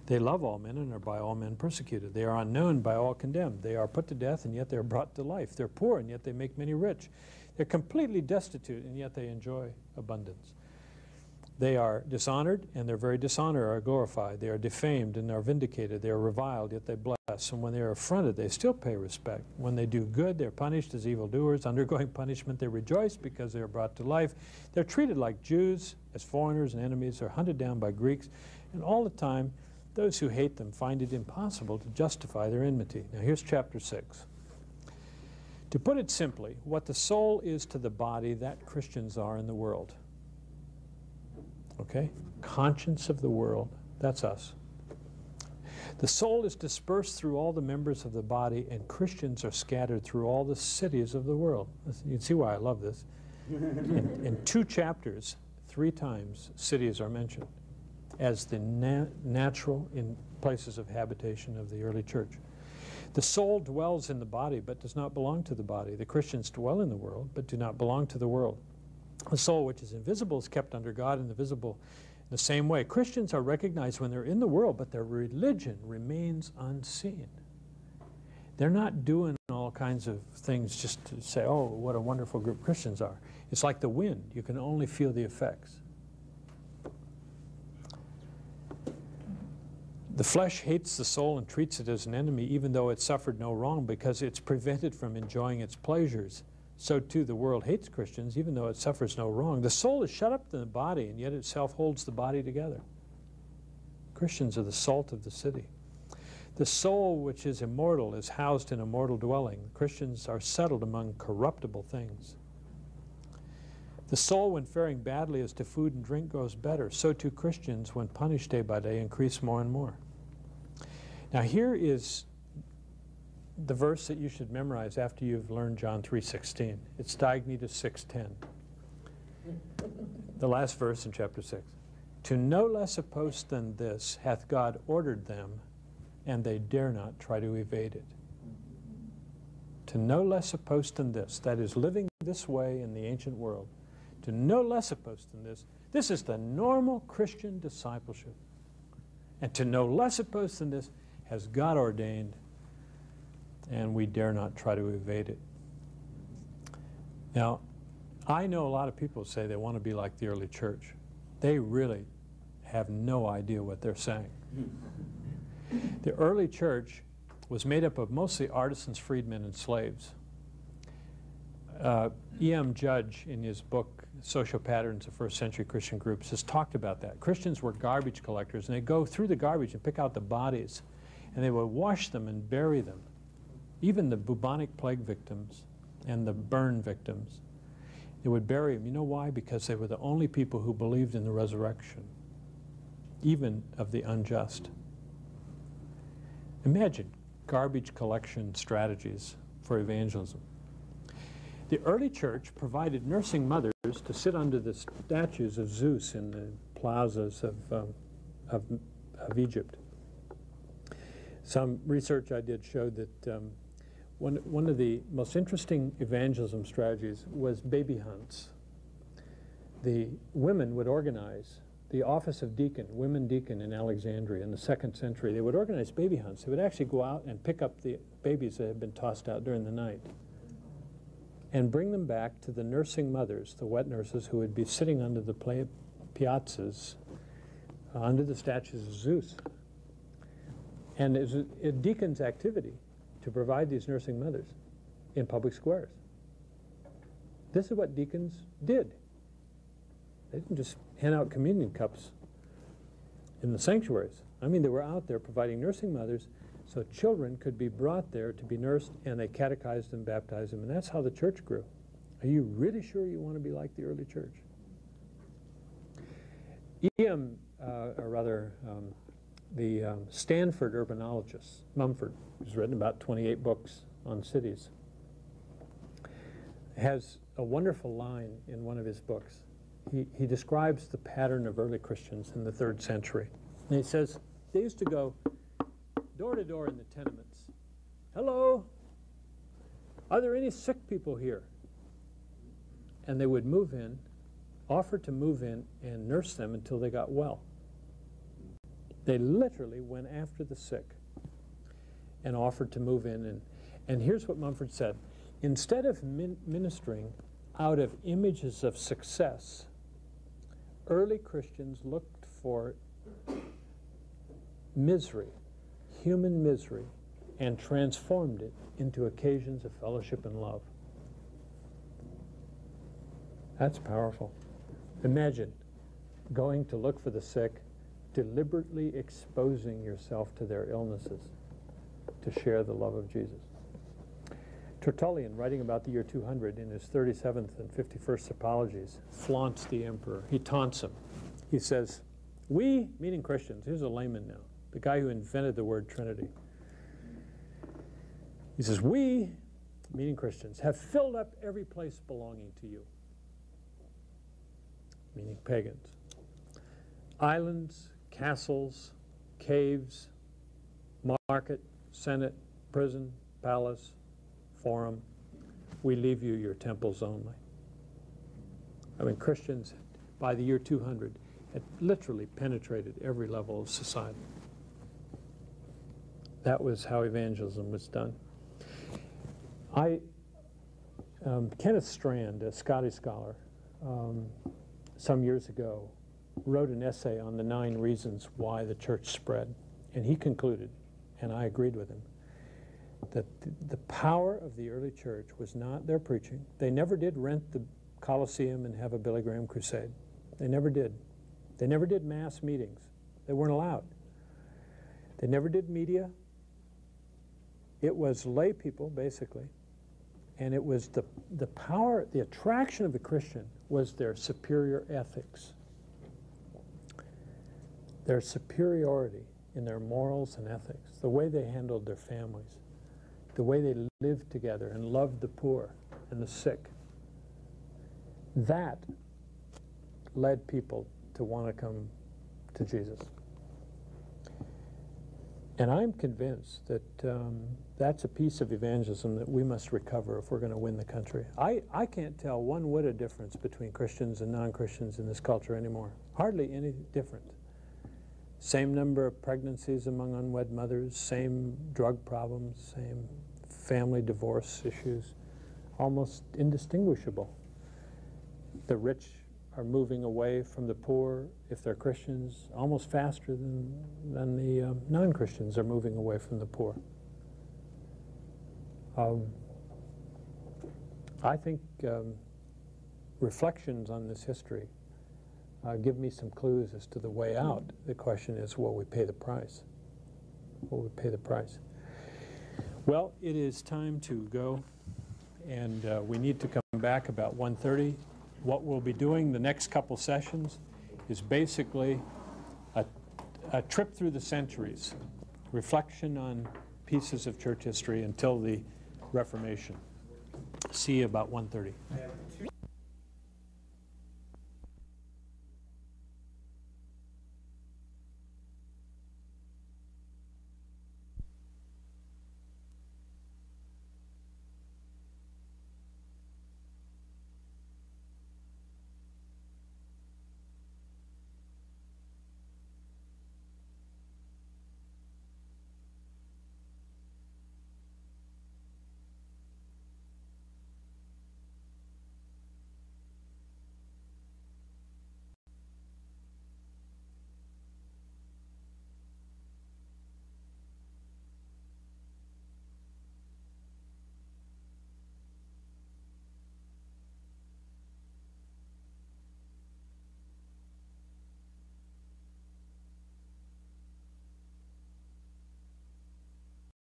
They love all men and are by all men persecuted. They are unknown, by all condemned. They are put to death, and yet they are brought to life. They're poor, and yet they make many rich. They're completely destitute, and yet they enjoy abundance. They are dishonored, and their very dishonor are glorified. They are defamed and are vindicated. They are reviled, yet they bless. And when they are affronted, they still pay respect. When they do good, they're punished as evildoers. Undergoing punishment, they rejoice because they are brought to life. They're treated like Jews, as foreigners and enemies. They're hunted down by Greeks. And all the time, those who hate them find it impossible to justify their enmity. Now here's chapter 6. To put it simply, what the soul is to the body, that Christians are in the world. Okay? Conscience of the world, that's us. The soul is dispersed through all the members of the body, and Christians are scattered through all the cities of the world. You can see why I love this. in, in two chapters, three times, cities are mentioned as the na natural in places of habitation of the early church. The soul dwells in the body but does not belong to the body. The Christians dwell in the world but do not belong to the world. The soul, which is invisible, is kept under God and the visible in the same way. Christians are recognized when they're in the world, but their religion remains unseen. They're not doing all kinds of things just to say, oh, what a wonderful group Christians are. It's like the wind. You can only feel the effects. The flesh hates the soul and treats it as an enemy, even though it suffered no wrong, because it's prevented from enjoying its pleasures. So too the world hates Christians, even though it suffers no wrong. The soul is shut up in the body, and yet itself holds the body together. Christians are the salt of the city. The soul, which is immortal, is housed in a mortal dwelling. Christians are settled among corruptible things. The soul, when faring badly as to food and drink, grows better. So too Christians, when punished day by day, increase more and more. Now here is the verse that you should memorize after you've learned John 3.16. It's Diognetus 6.10. The last verse in chapter 6. To no less a post than this hath God ordered them, and they dare not try to evade it. To no less a post than this, that is, living this way in the ancient world, to no less a post than this, this is the normal Christian discipleship. And to no less a post than this, has God ordained, and we dare not try to evade it. Now, I know a lot of people say they want to be like the early church. They really have no idea what they're saying. the early church was made up of mostly artisans, freedmen, and slaves. Uh, E.M. Judge, in his book, Social Patterns of First Century Christian Groups, has talked about that. Christians were garbage collectors, and they go through the garbage and pick out the bodies, and they would wash them and bury them. Even the bubonic plague victims and the burn victims, they would bury them. You know why? Because they were the only people who believed in the resurrection, even of the unjust. Imagine garbage collection strategies for evangelism. The early church provided nursing mothers to sit under the statues of Zeus in the plazas of, um, of, of, Egypt. Some research I did showed that um, one, one of the most interesting evangelism strategies was baby hunts. The women would organize the office of deacon, women deacon in Alexandria in the second century. They would organize baby hunts. They would actually go out and pick up the babies that had been tossed out during the night and bring them back to the nursing mothers, the wet nurses who would be sitting under the piazzas, uh, under the statues of Zeus. And it's a, a deacon's activity to provide these nursing mothers in public squares. This is what deacons did. They didn't just hand out communion cups in the sanctuaries. I mean, they were out there providing nursing mothers so children could be brought there to be nursed, and they catechized and baptized them, and that's how the church grew. Are you really sure you want to be like the early church? E.M., uh, or rather, um, the um, Stanford urbanologist, Mumford, who's written about 28 books on cities, has a wonderful line in one of his books. He, he describes the pattern of early Christians in the third century. And he says, they used to go door to door in the tenements. Hello, are there any sick people here? And they would move in, offer to move in, and nurse them until they got well. They literally went after the sick and offered to move in. And, and here's what Mumford said instead of min ministering out of images of success, early Christians looked for misery human misery and transformed it into occasions of fellowship and love. That's powerful. Imagine going to look for the sick, deliberately exposing yourself to their illnesses to share the love of Jesus. Tertullian, writing about the year 200 in his 37th and 51st apologies, flaunts the emperor. He taunts him. He says, We, meaning Christians, here's a layman now, the guy who invented the word Trinity. He says, We, meaning Christians, have filled up every place belonging to you, meaning pagans. Islands, castles, caves, market, senate, prison, palace, forum, we leave you your temples only. I mean, Christians, by the year 200, had literally penetrated every level of society. That was how evangelism was done. I, um, Kenneth Strand, a Scottish scholar, um, some years ago, wrote an essay on the nine reasons why the church spread. And he concluded, and I agreed with him, that the power of the early church was not their preaching. They never did rent the Colosseum and have a Billy Graham crusade. They never did. They never did mass meetings. They weren't allowed. They never did media. It was lay people, basically, and it was the, the power, the attraction of the Christian was their superior ethics, their superiority in their morals and ethics, the way they handled their families, the way they lived together and loved the poor and the sick. That led people to want to come to Jesus. And I'm convinced that um, that's a piece of evangelism that we must recover if we're going to win the country. I, I can't tell one whit of difference between Christians and non-Christians in this culture anymore. Hardly any different. Same number of pregnancies among unwed mothers, same drug problems, same family divorce issues, almost indistinguishable. The rich are moving away from the poor, if they're Christians, almost faster than, than the um, non-Christians are moving away from the poor. Um, I think um, reflections on this history uh, give me some clues as to the way out. The question is, will we pay the price? Will we pay the price? Well, it is time to go, and uh, we need to come back about 1.30. What we'll be doing the next couple sessions is basically a, a trip through the centuries, reflection on pieces of church history until the Reformation. See you about 1.30.